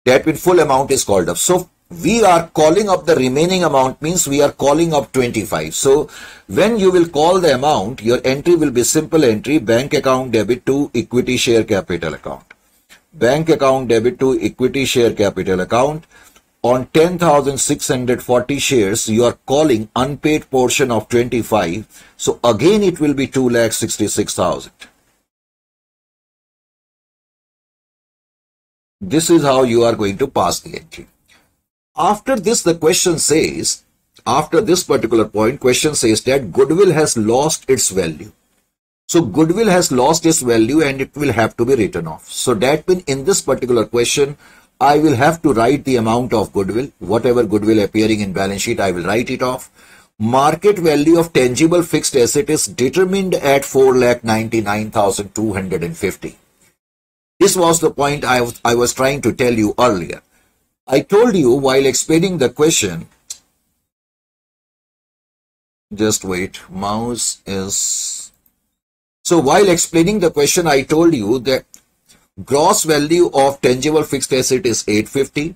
That means full amount is called up. So we are calling up the remaining amount means we are calling up 25. So when you will call the amount, your entry will be simple entry bank account debit to equity share capital account bank account debit to equity share capital account. On 10,640 shares, you are calling unpaid portion of 25. So again, it will be 2,66,000. This is how you are going to pass the entry. After this, the question says, after this particular point, question says that goodwill has lost its value. So goodwill has lost its value and it will have to be written off. So that means in this particular question, I will have to write the amount of goodwill, whatever goodwill appearing in balance sheet, I will write it off. Market value of tangible fixed asset is determined at 4,99,250. This was the point I was, I was trying to tell you earlier. I told you while explaining the question, just wait, mouse is so while explaining the question, I told you that gross value of tangible fixed asset is 850.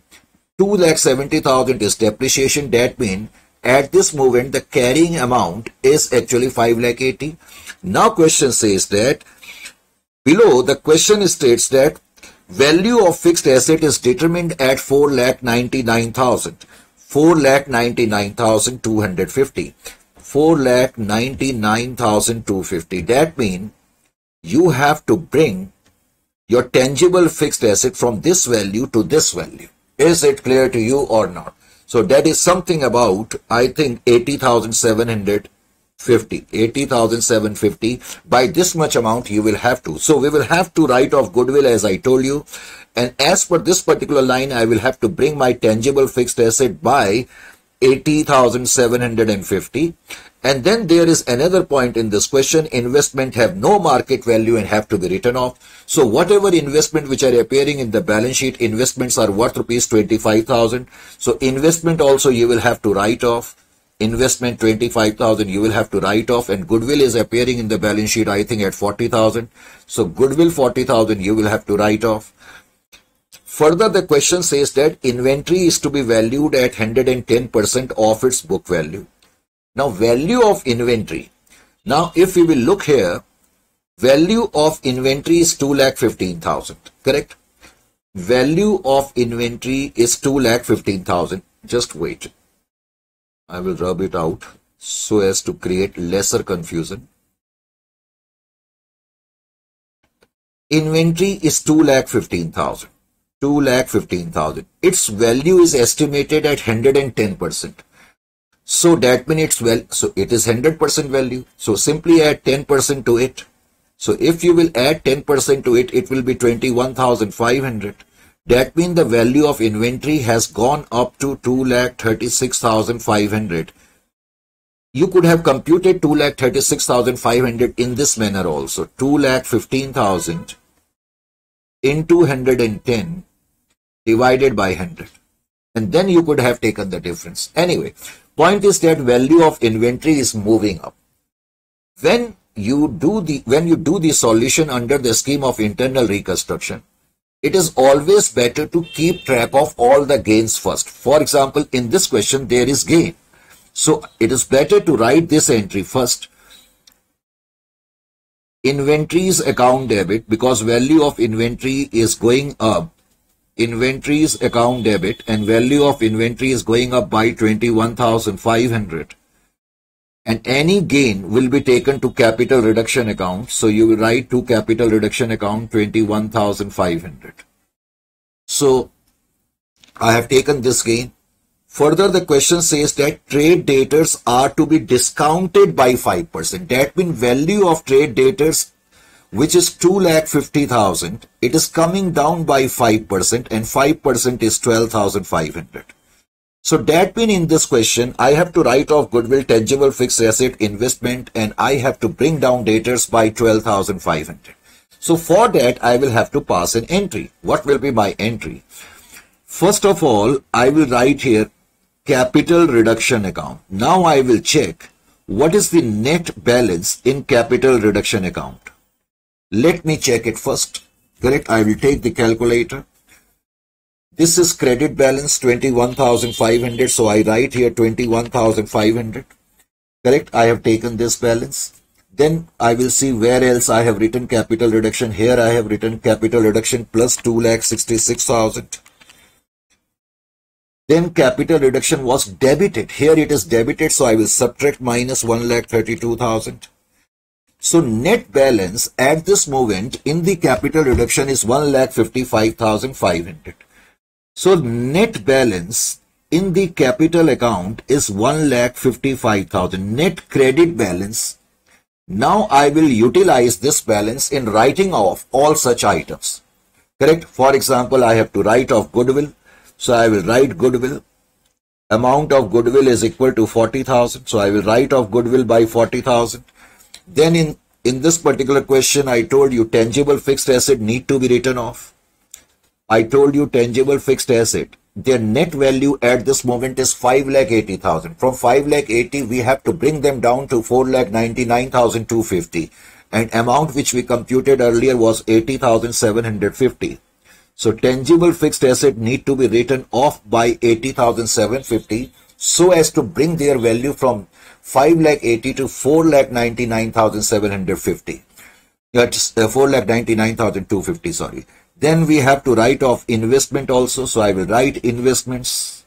2,70,000 is depreciation. That means at this moment, the carrying amount is actually 5,80,000. Now question says that below the question states that value of fixed asset is determined at 4,99,000. 4,99,250 four lakh ninety nine thousand two fifty. That means you have to bring your tangible fixed asset from this value to this value. Is it clear to you or not? So that is something about, I think, 80,750. 80,750. By this much amount, you will have to. So we will have to write off goodwill as I told you. And as per this particular line, I will have to bring my tangible fixed asset by 80,750. And then there is another point in this question, investment have no market value and have to be written off. So whatever investment which are appearing in the balance sheet, investments are worth rupees 25,000. So investment also you will have to write off. Investment 25,000 you will have to write off and goodwill is appearing in the balance sheet I think at 40,000. So goodwill 40,000 you will have to write off. Further the question says that inventory is to be valued at 110% of its book value. Now value of inventory. Now if we will look here value of inventory is 2,15,000 correct? Value of inventory is 2,15,000 just wait I will rub it out so as to create lesser confusion. Inventory is 2,15,000. 2,15,000. Its value is estimated at 110%. So that means it's well, so it is 100% value. So simply add 10% to it. So if you will add 10% to it, it will be 21,500. That means the value of inventory has gone up to 2,36,500. You could have computed 2,36,500 in this manner also. 2,15,000 into 110 divided by 100. And then you could have taken the difference. Anyway, point is that value of inventory is moving up. When you do the when you do the solution under the scheme of internal reconstruction, it is always better to keep track of all the gains first. For example, in this question, there is gain. So it is better to write this entry first. Inventories account debit because value of inventory is going up. Inventories account debit and value of inventory is going up by 21,500 and any gain will be taken to capital reduction account. So you will write to capital reduction account 21,500. So I have taken this gain. Further, the question says that trade debtors are to be discounted by 5%. That means value of trade debtors, which is 2,50,000, it is coming down by 5% and 5% is 12,500. So that means in this question, I have to write off goodwill, tangible fixed asset, investment, and I have to bring down debtors by 12,500. So for that, I will have to pass an entry. What will be my entry? First of all, I will write here capital reduction account. Now I will check what is the net balance in capital reduction account. Let me check it first. Correct. I will take the calculator. This is credit balance 21,500. So I write here 21,500. Correct. I have taken this balance. Then I will see where else I have written capital reduction. Here I have written capital reduction plus 2,66,000. Then capital reduction was debited. Here it is debited. So I will subtract minus 1,32,000. So net balance at this moment in the capital reduction is 1,55,500. So net balance in the capital account is 1 lakh 55,000. Net credit balance. Now I will utilize this balance in writing off all such items. Correct? For example, I have to write off goodwill. So I will write goodwill. Amount of goodwill is equal to 40,000. So I will write off goodwill by 40,000. Then in, in this particular question, I told you tangible fixed asset need to be written off. I told you tangible fixed asset. Their net value at this moment is 5 lakh 80,000. From 5 lakh 80, we have to bring them down to 4 lakh 99,250. And amount which we computed earlier was 80,750. So tangible fixed asset need to be written off by 80,750 so as to bring their value from 5 lakh 80 to 4 lakh 99,750. That's uh, 4 lakh 99,250, sorry. Then we have to write off investment also. So I will write investments.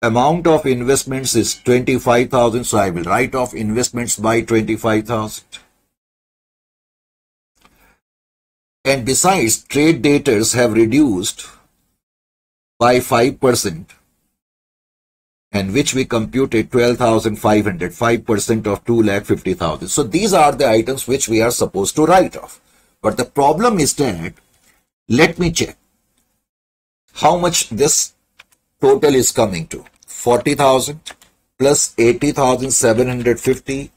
Amount of investments is 25,000. So I will write off investments by 25,000. And besides, trade debtors have reduced by 5% and which we computed 12,500, 5% of 2,50,000. So these are the items which we are supposed to write off. But the problem is that, let me check how much this total is coming to. 40,000 plus 80,750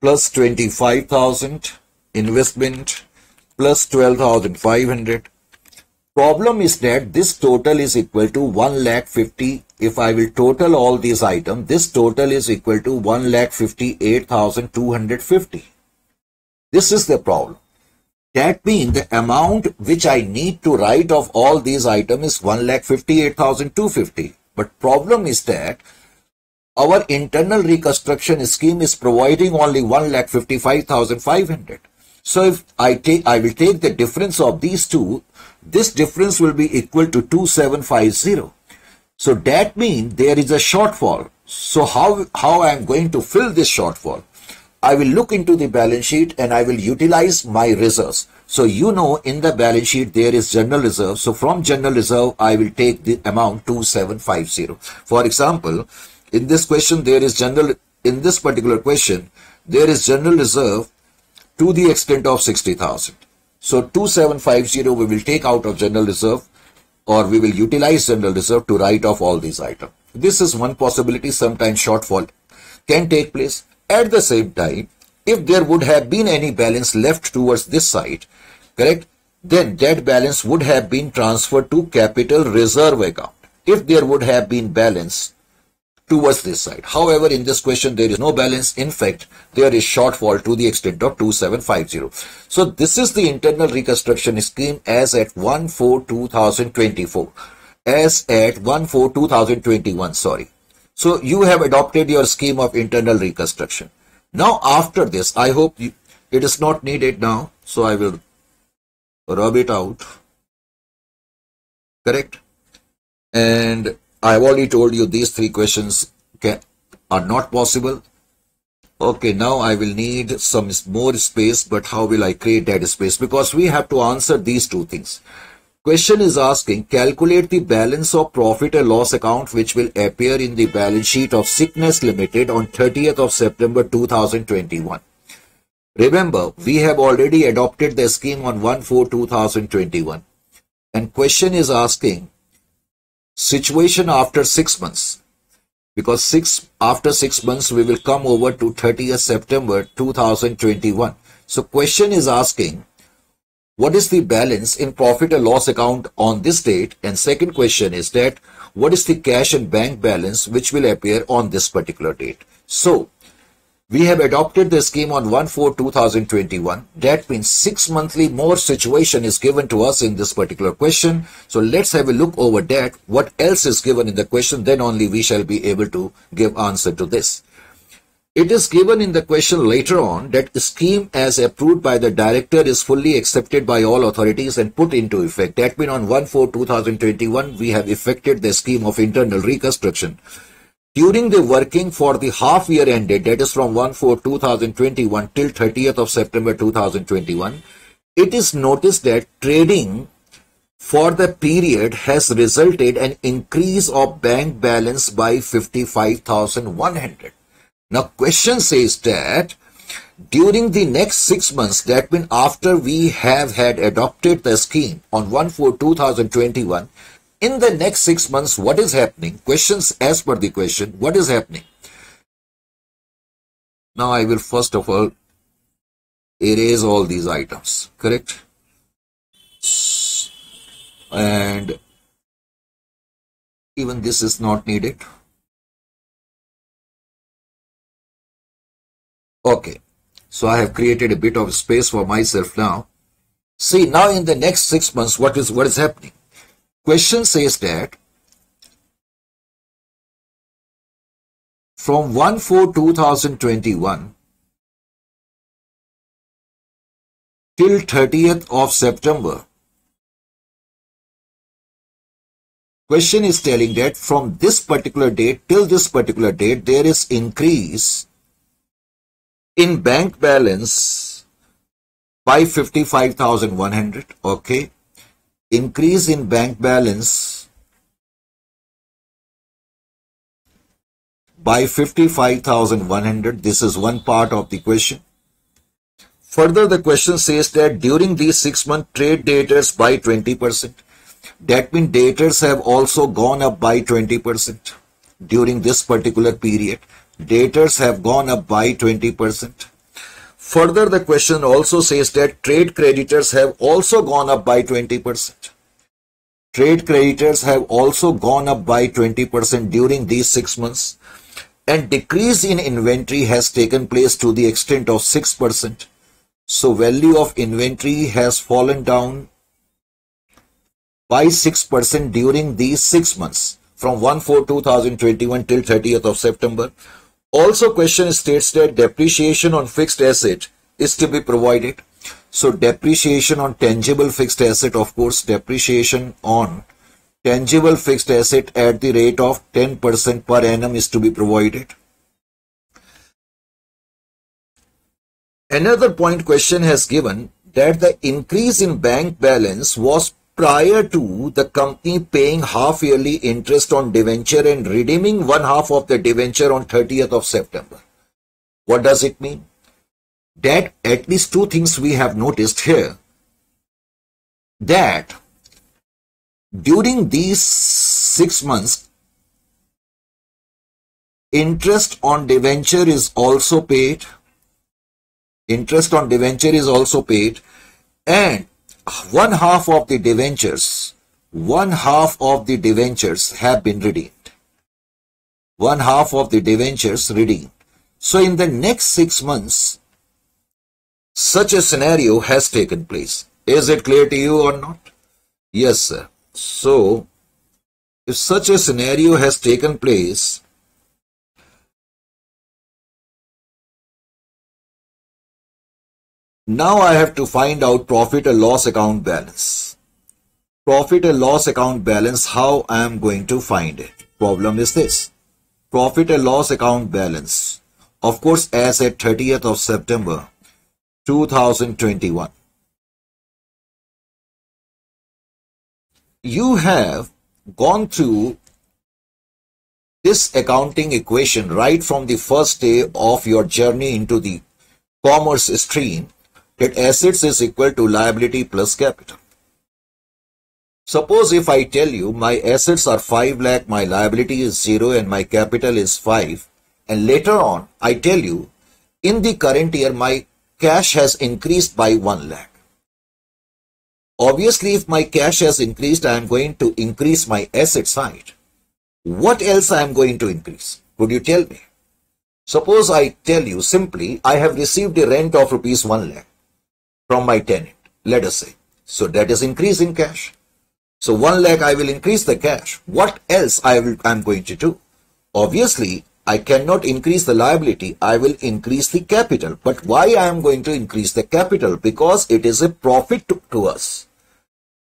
plus 25,000 investment plus 12,500 Problem is that this total is equal to 1 lakh 50. If I will total all these items, this total is equal to 1 lakh 58,250. This is the problem. That means the amount which I need to write of all these items is 1,58,250. But problem is that our internal reconstruction scheme is providing only 1,55,500. So if I take, I will take the difference of these two, this difference will be equal to 2750. So that means there is a shortfall. So how, how I am going to fill this shortfall? I will look into the balance sheet and I will utilize my reserves. So you know in the balance sheet there is general reserve. So from general reserve I will take the amount 2750. For example, in this question there is general, in this particular question, there is general reserve to the extent of 60,000. So 2750 we will take out of general reserve or we will utilize general reserve to write off all these items. This is one possibility, sometimes shortfall can take place. At the same time, if there would have been any balance left towards this side, correct, then that balance would have been transferred to capital reserve account. If there would have been balance towards this side. However, in this question, there is no balance. In fact, there is shortfall to the extent of 2750. So this is the internal reconstruction scheme as at 1-4-2024. As at 1-4-2021, sorry. So you have adopted your scheme of internal reconstruction. Now after this, I hope you, it is not needed now. So I will rub it out. Correct? And I have already told you these three questions can, are not possible. Okay, now I will need some more space, but how will I create that space? Because we have to answer these two things. Question is asking, calculate the balance of profit and loss account which will appear in the balance sheet of Sickness Limited on 30th of September 2021. Remember, we have already adopted the scheme on 1-4-2021. And question is asking, situation after six months because six after six months we will come over to 30th September 2021. So question is asking what is the balance in profit and loss account on this date and second question is that what is the cash and bank balance which will appear on this particular date. So we have adopted the scheme on 1-4-2021. That means six monthly more situation is given to us in this particular question. So let's have a look over that. What else is given in the question? Then only we shall be able to give answer to this. It is given in the question later on that scheme as approved by the director is fully accepted by all authorities and put into effect. That means on 1-4-2021, we have effected the scheme of internal reconstruction. During the working for the half year ended, that is from 1-4-2021 till 30th of September 2021, it is noticed that trading for the period has resulted an increase of bank balance by 55,100. Now question says that during the next six months, that means after we have had adopted the scheme on 1-4-2021, in the next six months, what is happening? Questions as per the question, what is happening? Now I will first of all erase all these items, correct? And even this is not needed. Okay, so I have created a bit of space for myself now. See, now in the next six months, what is what is happening? Question says that from 1-4-2021 till 30th of September, question is telling that from this particular date till this particular date, there is increase in bank balance by 55,100, okay increase in bank balance by 55,100. This is one part of the question. Further, the question says that during these six month trade debtors by 20%. That means debtors have also gone up by 20% during this particular period. Debtors have gone up by 20%. Further, the question also says that trade creditors have also gone up by 20%. Trade creditors have also gone up by 20% during these six months and decrease in inventory has taken place to the extent of 6%. So value of inventory has fallen down by 6% during these six months from 1-4-2021 till 30th of September. Also question states that depreciation on fixed asset is to be provided. So depreciation on tangible fixed asset, of course, depreciation on tangible fixed asset at the rate of 10% per annum is to be provided. Another point question has given that the increase in bank balance was prior to the company paying half yearly interest on debenture and redeeming one half of the debenture on 30th of September. What does it mean? That at least two things we have noticed here. That during these six months, interest on debenture is also paid. Interest on debenture is also paid and one half of the debentures, one half of the debentures have been redeemed. One half of the debentures redeemed. So in the next six months, such a scenario has taken place. Is it clear to you or not? Yes, sir. So, if such a scenario has taken place, Now I have to find out profit and loss account balance. Profit and loss account balance, how I am going to find it? Problem is this. Profit and loss account balance. Of course, as at 30th of September 2021. You have gone through this accounting equation right from the first day of your journey into the commerce stream that assets is equal to liability plus capital. Suppose if I tell you my assets are 5 lakh, my liability is 0 and my capital is 5 and later on I tell you in the current year my cash has increased by 1 lakh. Obviously if my cash has increased I am going to increase my asset side. What else I am going to increase? Could you tell me? Suppose I tell you simply I have received a rent of rupees 1 lakh from my tenant, let us say. So that is increase in cash. So 1 lakh I will increase the cash. What else I will I'm going to do? Obviously, I cannot increase the liability. I will increase the capital. But why I am going to increase the capital? Because it is a profit to, to us.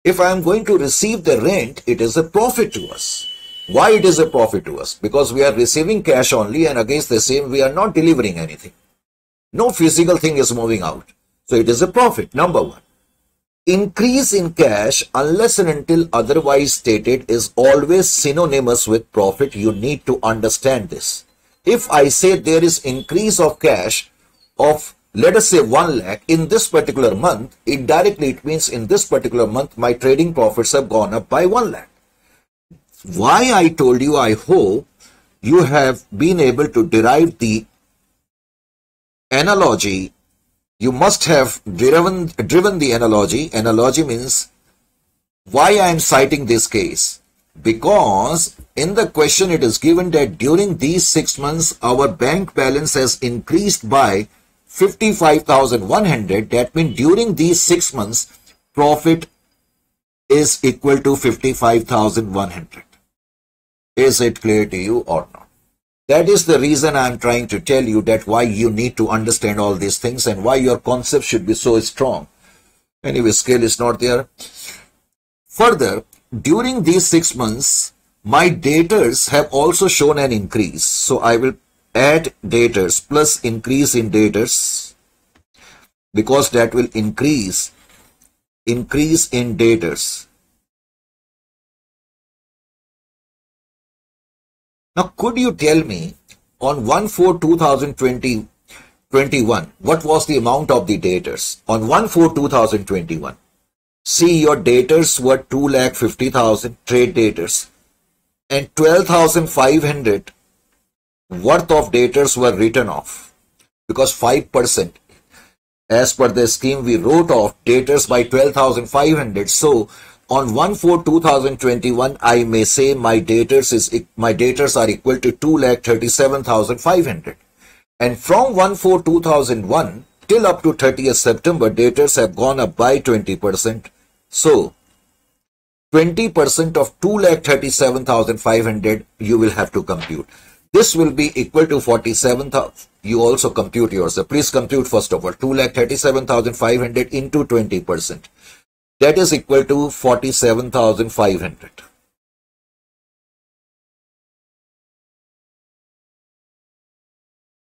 If I am going to receive the rent, it is a profit to us. Why it is a profit to us? Because we are receiving cash only and against the same we are not delivering anything. No physical thing is moving out. So it is a profit, number one. Increase in cash, unless and until otherwise stated, is always synonymous with profit. You need to understand this. If I say there is increase of cash of, let us say 1 lakh in this particular month, indirectly it means in this particular month, my trading profits have gone up by 1 lakh. Why I told you, I hope you have been able to derive the analogy you must have driven, driven the analogy. Analogy means why I am citing this case. Because in the question it is given that during these six months our bank balance has increased by 55,100. That means during these six months profit is equal to 55,100. Is it clear to you or not? That is the reason I am trying to tell you that why you need to understand all these things and why your concept should be so strong. Anyway, scale is not there. Further, during these six months, my debtors have also shown an increase. So I will add debtors plus increase in debtors because that will increase increase in debtors Now, could you tell me on 1-4-2020, 21, what was the amount of the debtors? On 1-4-2021, see your debtors were 2,50,000 trade debtors and 12,500 worth of debtors were written off because 5% as per the scheme we wrote off debtors by 12,500. So on 1-4-2021, I may say my debtors is my debtors are equal to 2,37,500. And from 1-4-2001 till up to 30th September, debtors have gone up by 20%. So, 20% of 2,37,500 you will have to compute. This will be equal to 47,000. You also compute yourself. Please compute first of all. 2,37,500 into 20%. That is equal to 47,500.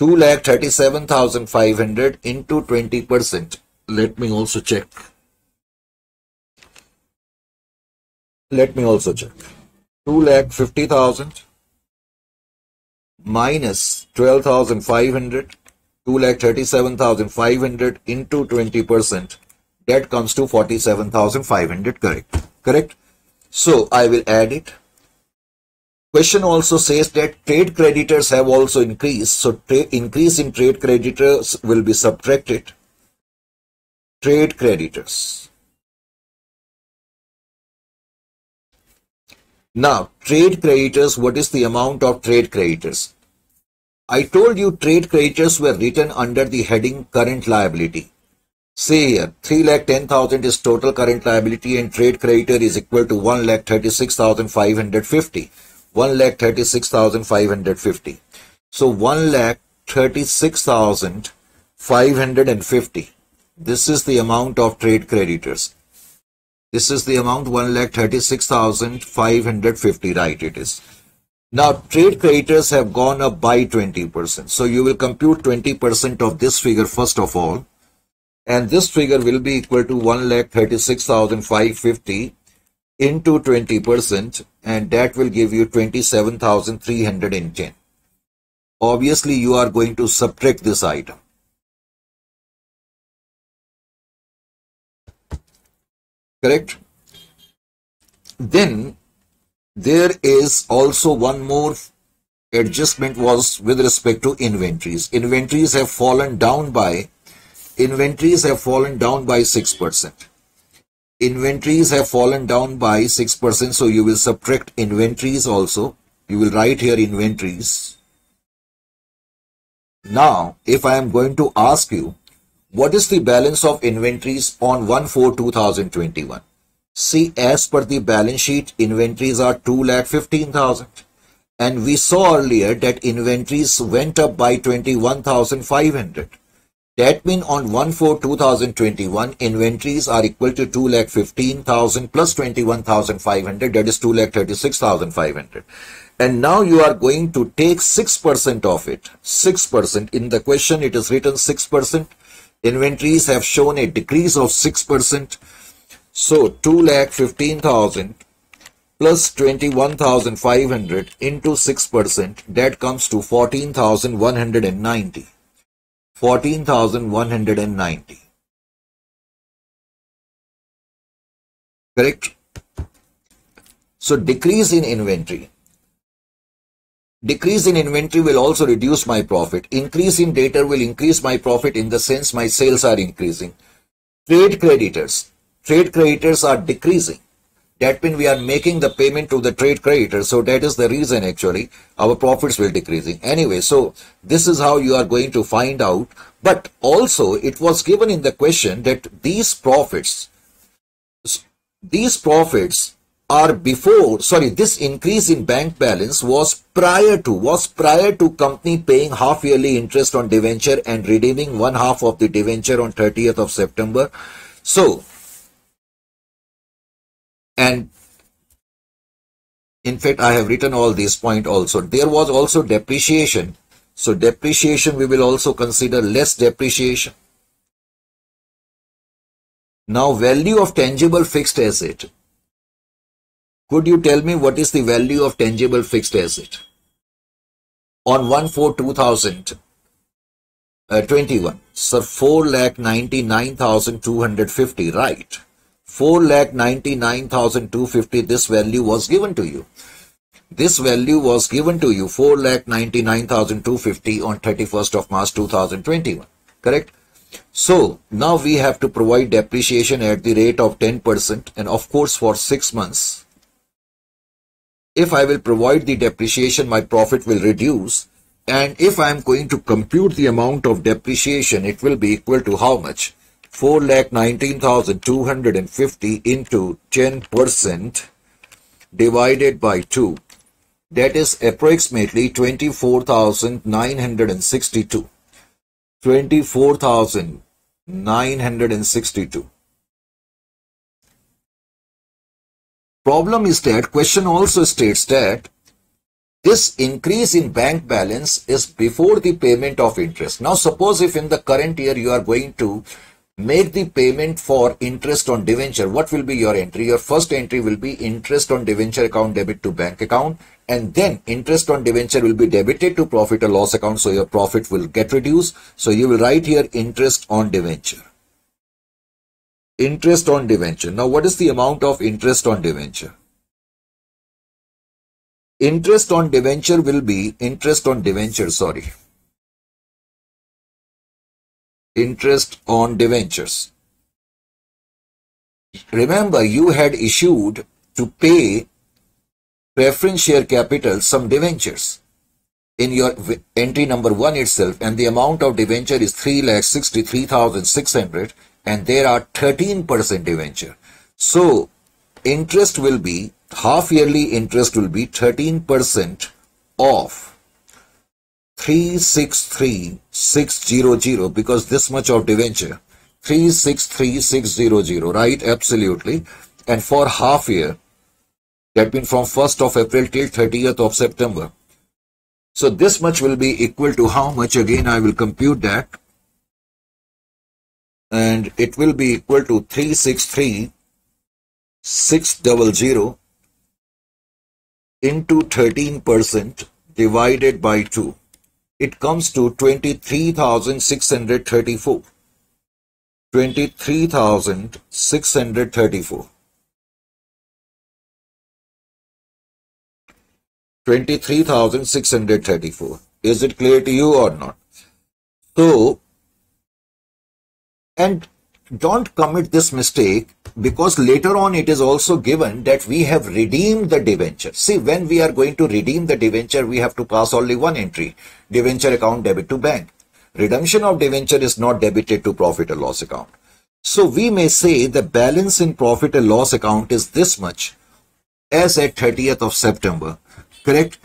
Two lakh thirty-seven thousand five hundred into twenty percent. Let me also check. Let me also check. Two lakh fifty thousand minus 12,500, 2,37,500 into 20%, that comes to 47,500, correct? Correct? So, I will add it. Question also says that trade creditors have also increased. So, increase in trade creditors will be subtracted. Trade creditors. Now, trade creditors, what is the amount of trade creditors? I told you trade creditors were written under the heading current liability. Say uh, here, 3,10,000 is total current liability and trade creditor is equal to 1,36,550. 1,36,550. So 1,36,550. This is the amount of trade creditors. This is the amount 1,36,550, right? It is. Now, trade creditors have gone up by 20%. So, you will compute 20% of this figure first of all. And this figure will be equal to 1,36,550 into 20% and that will give you 27,310. Obviously, you are going to subtract this item. Correct? Then there is also one more adjustment was with respect to inventories. Inventories have fallen down by inventories have fallen down by 6% inventories have fallen down by 6% so you will subtract inventories also. You will write here inventories. Now if i am going to ask you what is the balance of inventories on 1-4-2021? See, as per the balance sheet, inventories are 2,15,000. And we saw earlier that inventories went up by 21,500. That means on 1-4-2021, inventories are equal to 2,15,000 plus 21,500, that is 2,36,500. And now you are going to take 6% of it. 6%. In the question, it is written 6%. Inventories have shown a decrease of 6%. So 2,15,000 plus 21,500 into 6%, that comes to 14,190. 14,190. Correct? So decrease in inventory. Decrease in inventory will also reduce my profit. Increase in debtor will increase my profit in the sense my sales are increasing. Trade creditors. Trade creditors are decreasing. That means we are making the payment to the trade creditor. So that is the reason actually our profits will decreasing. Anyway, so this is how you are going to find out. But also it was given in the question that these profits, these profits are before, sorry, this increase in bank balance was prior to, was prior to company paying half yearly interest on debenture and redeeming one half of the debenture on 30th of September. So, and in fact, I have written all these points also. There was also depreciation. So depreciation, we will also consider less depreciation. Now, value of tangible fixed asset. Could you tell me what is the value of tangible fixed asset? On 1-4-2021, uh, so 4 lakh 99,250, right? 4 lakh 99,250, this value was given to you. This value was given to you 4 lakh 99,250 on 31st of March 2021, correct? So now we have to provide depreciation at the rate of 10% and of course for 6 months. If I will provide the depreciation, my profit will reduce. And if I am going to compute the amount of depreciation, it will be equal to how much? 4,19,250 into 10% divided by 2. That is approximately 24,962. 24,962. Problem is that question also states that this increase in bank balance is before the payment of interest. Now suppose if in the current year you are going to make the payment for interest on debenture, what will be your entry? Your first entry will be interest on debenture account debit to bank account and then interest on debenture will be debited to profit or loss account so your profit will get reduced. So you will write here interest on debenture. Interest on debenture. Now what is the amount of interest on debenture? Interest on debenture will be interest on debenture, sorry interest on debentures. Remember, you had issued to pay preference share capital some debentures in your entry number 1 itself and the amount of debenture is 3,63,600 and there are 13% debenture. So, interest will be, half yearly interest will be 13% of 363600 because this much of debenture 363600 right? Absolutely. And for half year that means from 1st of April till 30th of September. So this much will be equal to how much? Again I will compute that and it will be equal to 363600 into 13% divided by 2 it comes to 23,634. 23,634. 23,634. Is it clear to you or not? So, and don't commit this mistake because later on it is also given that we have redeemed the debenture. See, when we are going to redeem the debenture, we have to pass only one entry, debenture account debit to bank. Redemption of debenture is not debited to profit or loss account. So we may say the balance in profit and loss account is this much as at 30th of September, correct?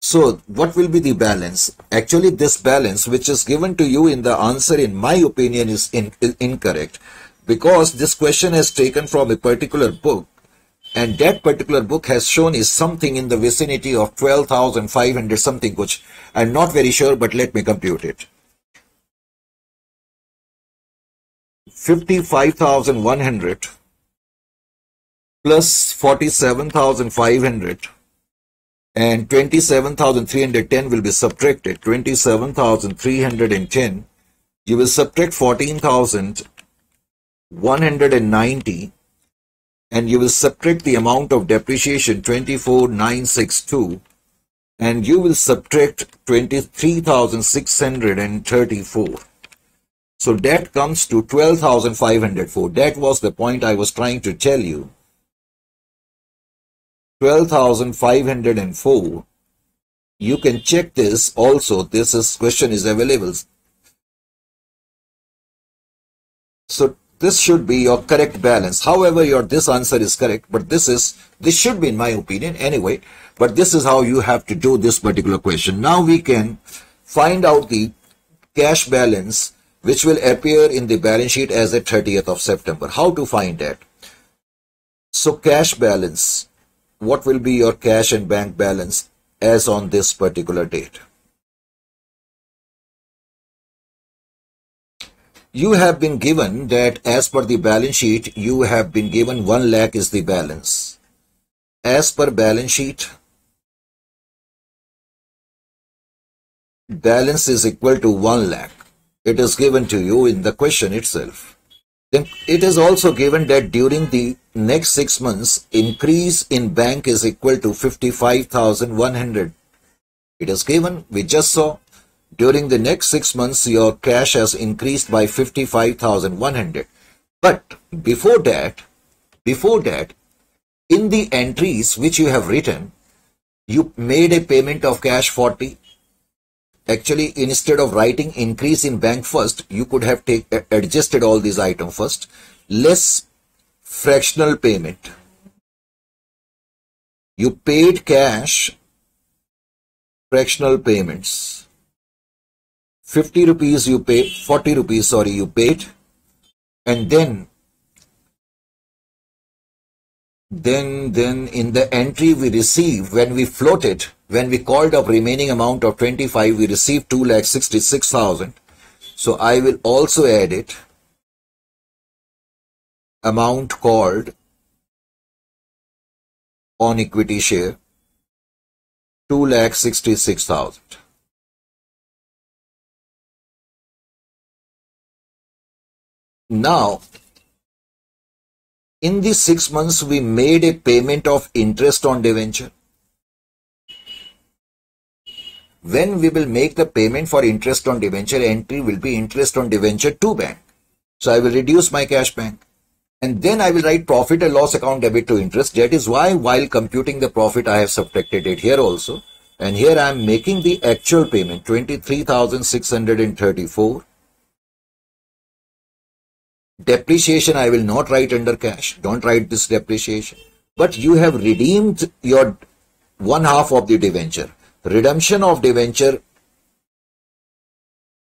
So what will be the balance? Actually, this balance which is given to you in the answer, in my opinion, is, in, incorrect because this question is taken from a particular book and that particular book has shown is something in the vicinity of 12,500 something which I'm not very sure but let me compute it. 55,100 plus 47,500 and 27,310 will be subtracted. 27,310. You will subtract 14,190 and you will subtract the amount of depreciation 24,962 and you will subtract 23,634. So that comes to 12,504. That was the point I was trying to tell you 12,504. You can check this also. This is, question is available. So this should be your correct balance. However, your this answer is correct, but this is this should be in my opinion anyway. But this is how you have to do this particular question. Now we can find out the cash balance which will appear in the balance sheet as at 30th of September. How to find that? So cash balance what will be your cash and bank balance as on this particular date. You have been given that as per the balance sheet, you have been given 1 lakh is the balance. As per balance sheet, balance is equal to 1 lakh. It is given to you in the question itself. Then it is also given that during the next six months, increase in bank is equal to 55,100. It is given, we just saw. during the next six months, your cash has increased by 55,100. But before that, before that, in the entries which you have written, you made a payment of cash 40. Actually, instead of writing increase in bank first, you could have take, adjusted all these items first. Less fractional payment. You paid cash fractional payments. 50 rupees you paid, 40 rupees, sorry, you paid. And then then then in the entry we received when we floated when we called up remaining amount of 25 we received 2 lakh 66,000 so I will also add it. Amount called on equity share 2 lakh 66,000 now in these six months, we made a payment of interest on debenture. When we will make the payment for interest on debenture, entry will be interest on debenture to bank. So I will reduce my cash bank. And then I will write profit and loss account debit to interest. That is why while computing the profit, I have subtracted it here also. And here I am making the actual payment, 23,634 Depreciation I will not write under cash. Don't write this depreciation. But you have redeemed your one half of the debenture. Redemption of debenture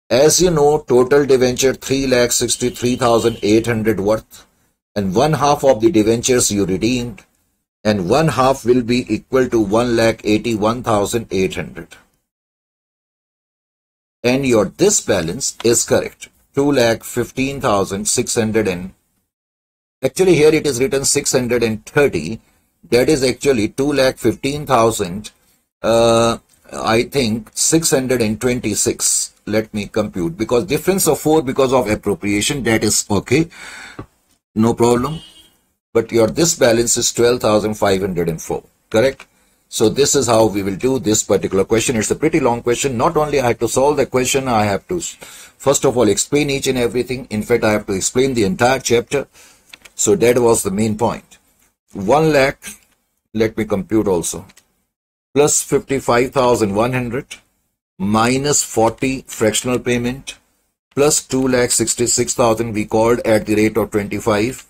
as you know, total debenture 3,63,800 worth and one half of the debentures you redeemed and one half will be equal to 1,81,800. And your this balance is correct two lakh fifteen thousand six hundred and actually here it is written 630 that is actually two lakh fifteen thousand uh, I think 626 let me compute. Because difference of 4 because of appropriation that is okay no problem. But your this balance is 12,504 correct so this is how we will do this particular question. It's a pretty long question. Not only I have to solve the question, I have to first of all explain each and everything. In fact, I have to explain the entire chapter. So that was the main point. 1 lakh, let me compute also, plus 55,100 minus 40 fractional payment plus 2 lakh 66,000 we called at the rate of 25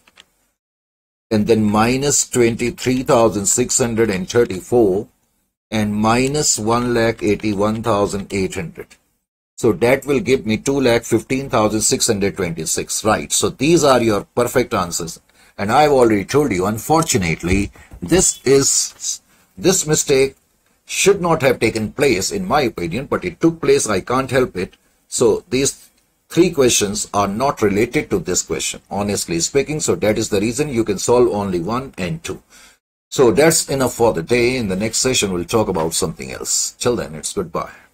and then minus 23,634 and minus 1,81,800. So that will give me 2,15,626. Right. So these are your perfect answers. And I've already told you, unfortunately, this is, this mistake should not have taken place in my opinion, but it took place. I can't help it. So these three questions are not related to this question, honestly speaking. So that is the reason you can solve only one and two. So that's enough for the day. In the next session, we'll talk about something else. Till then, it's goodbye.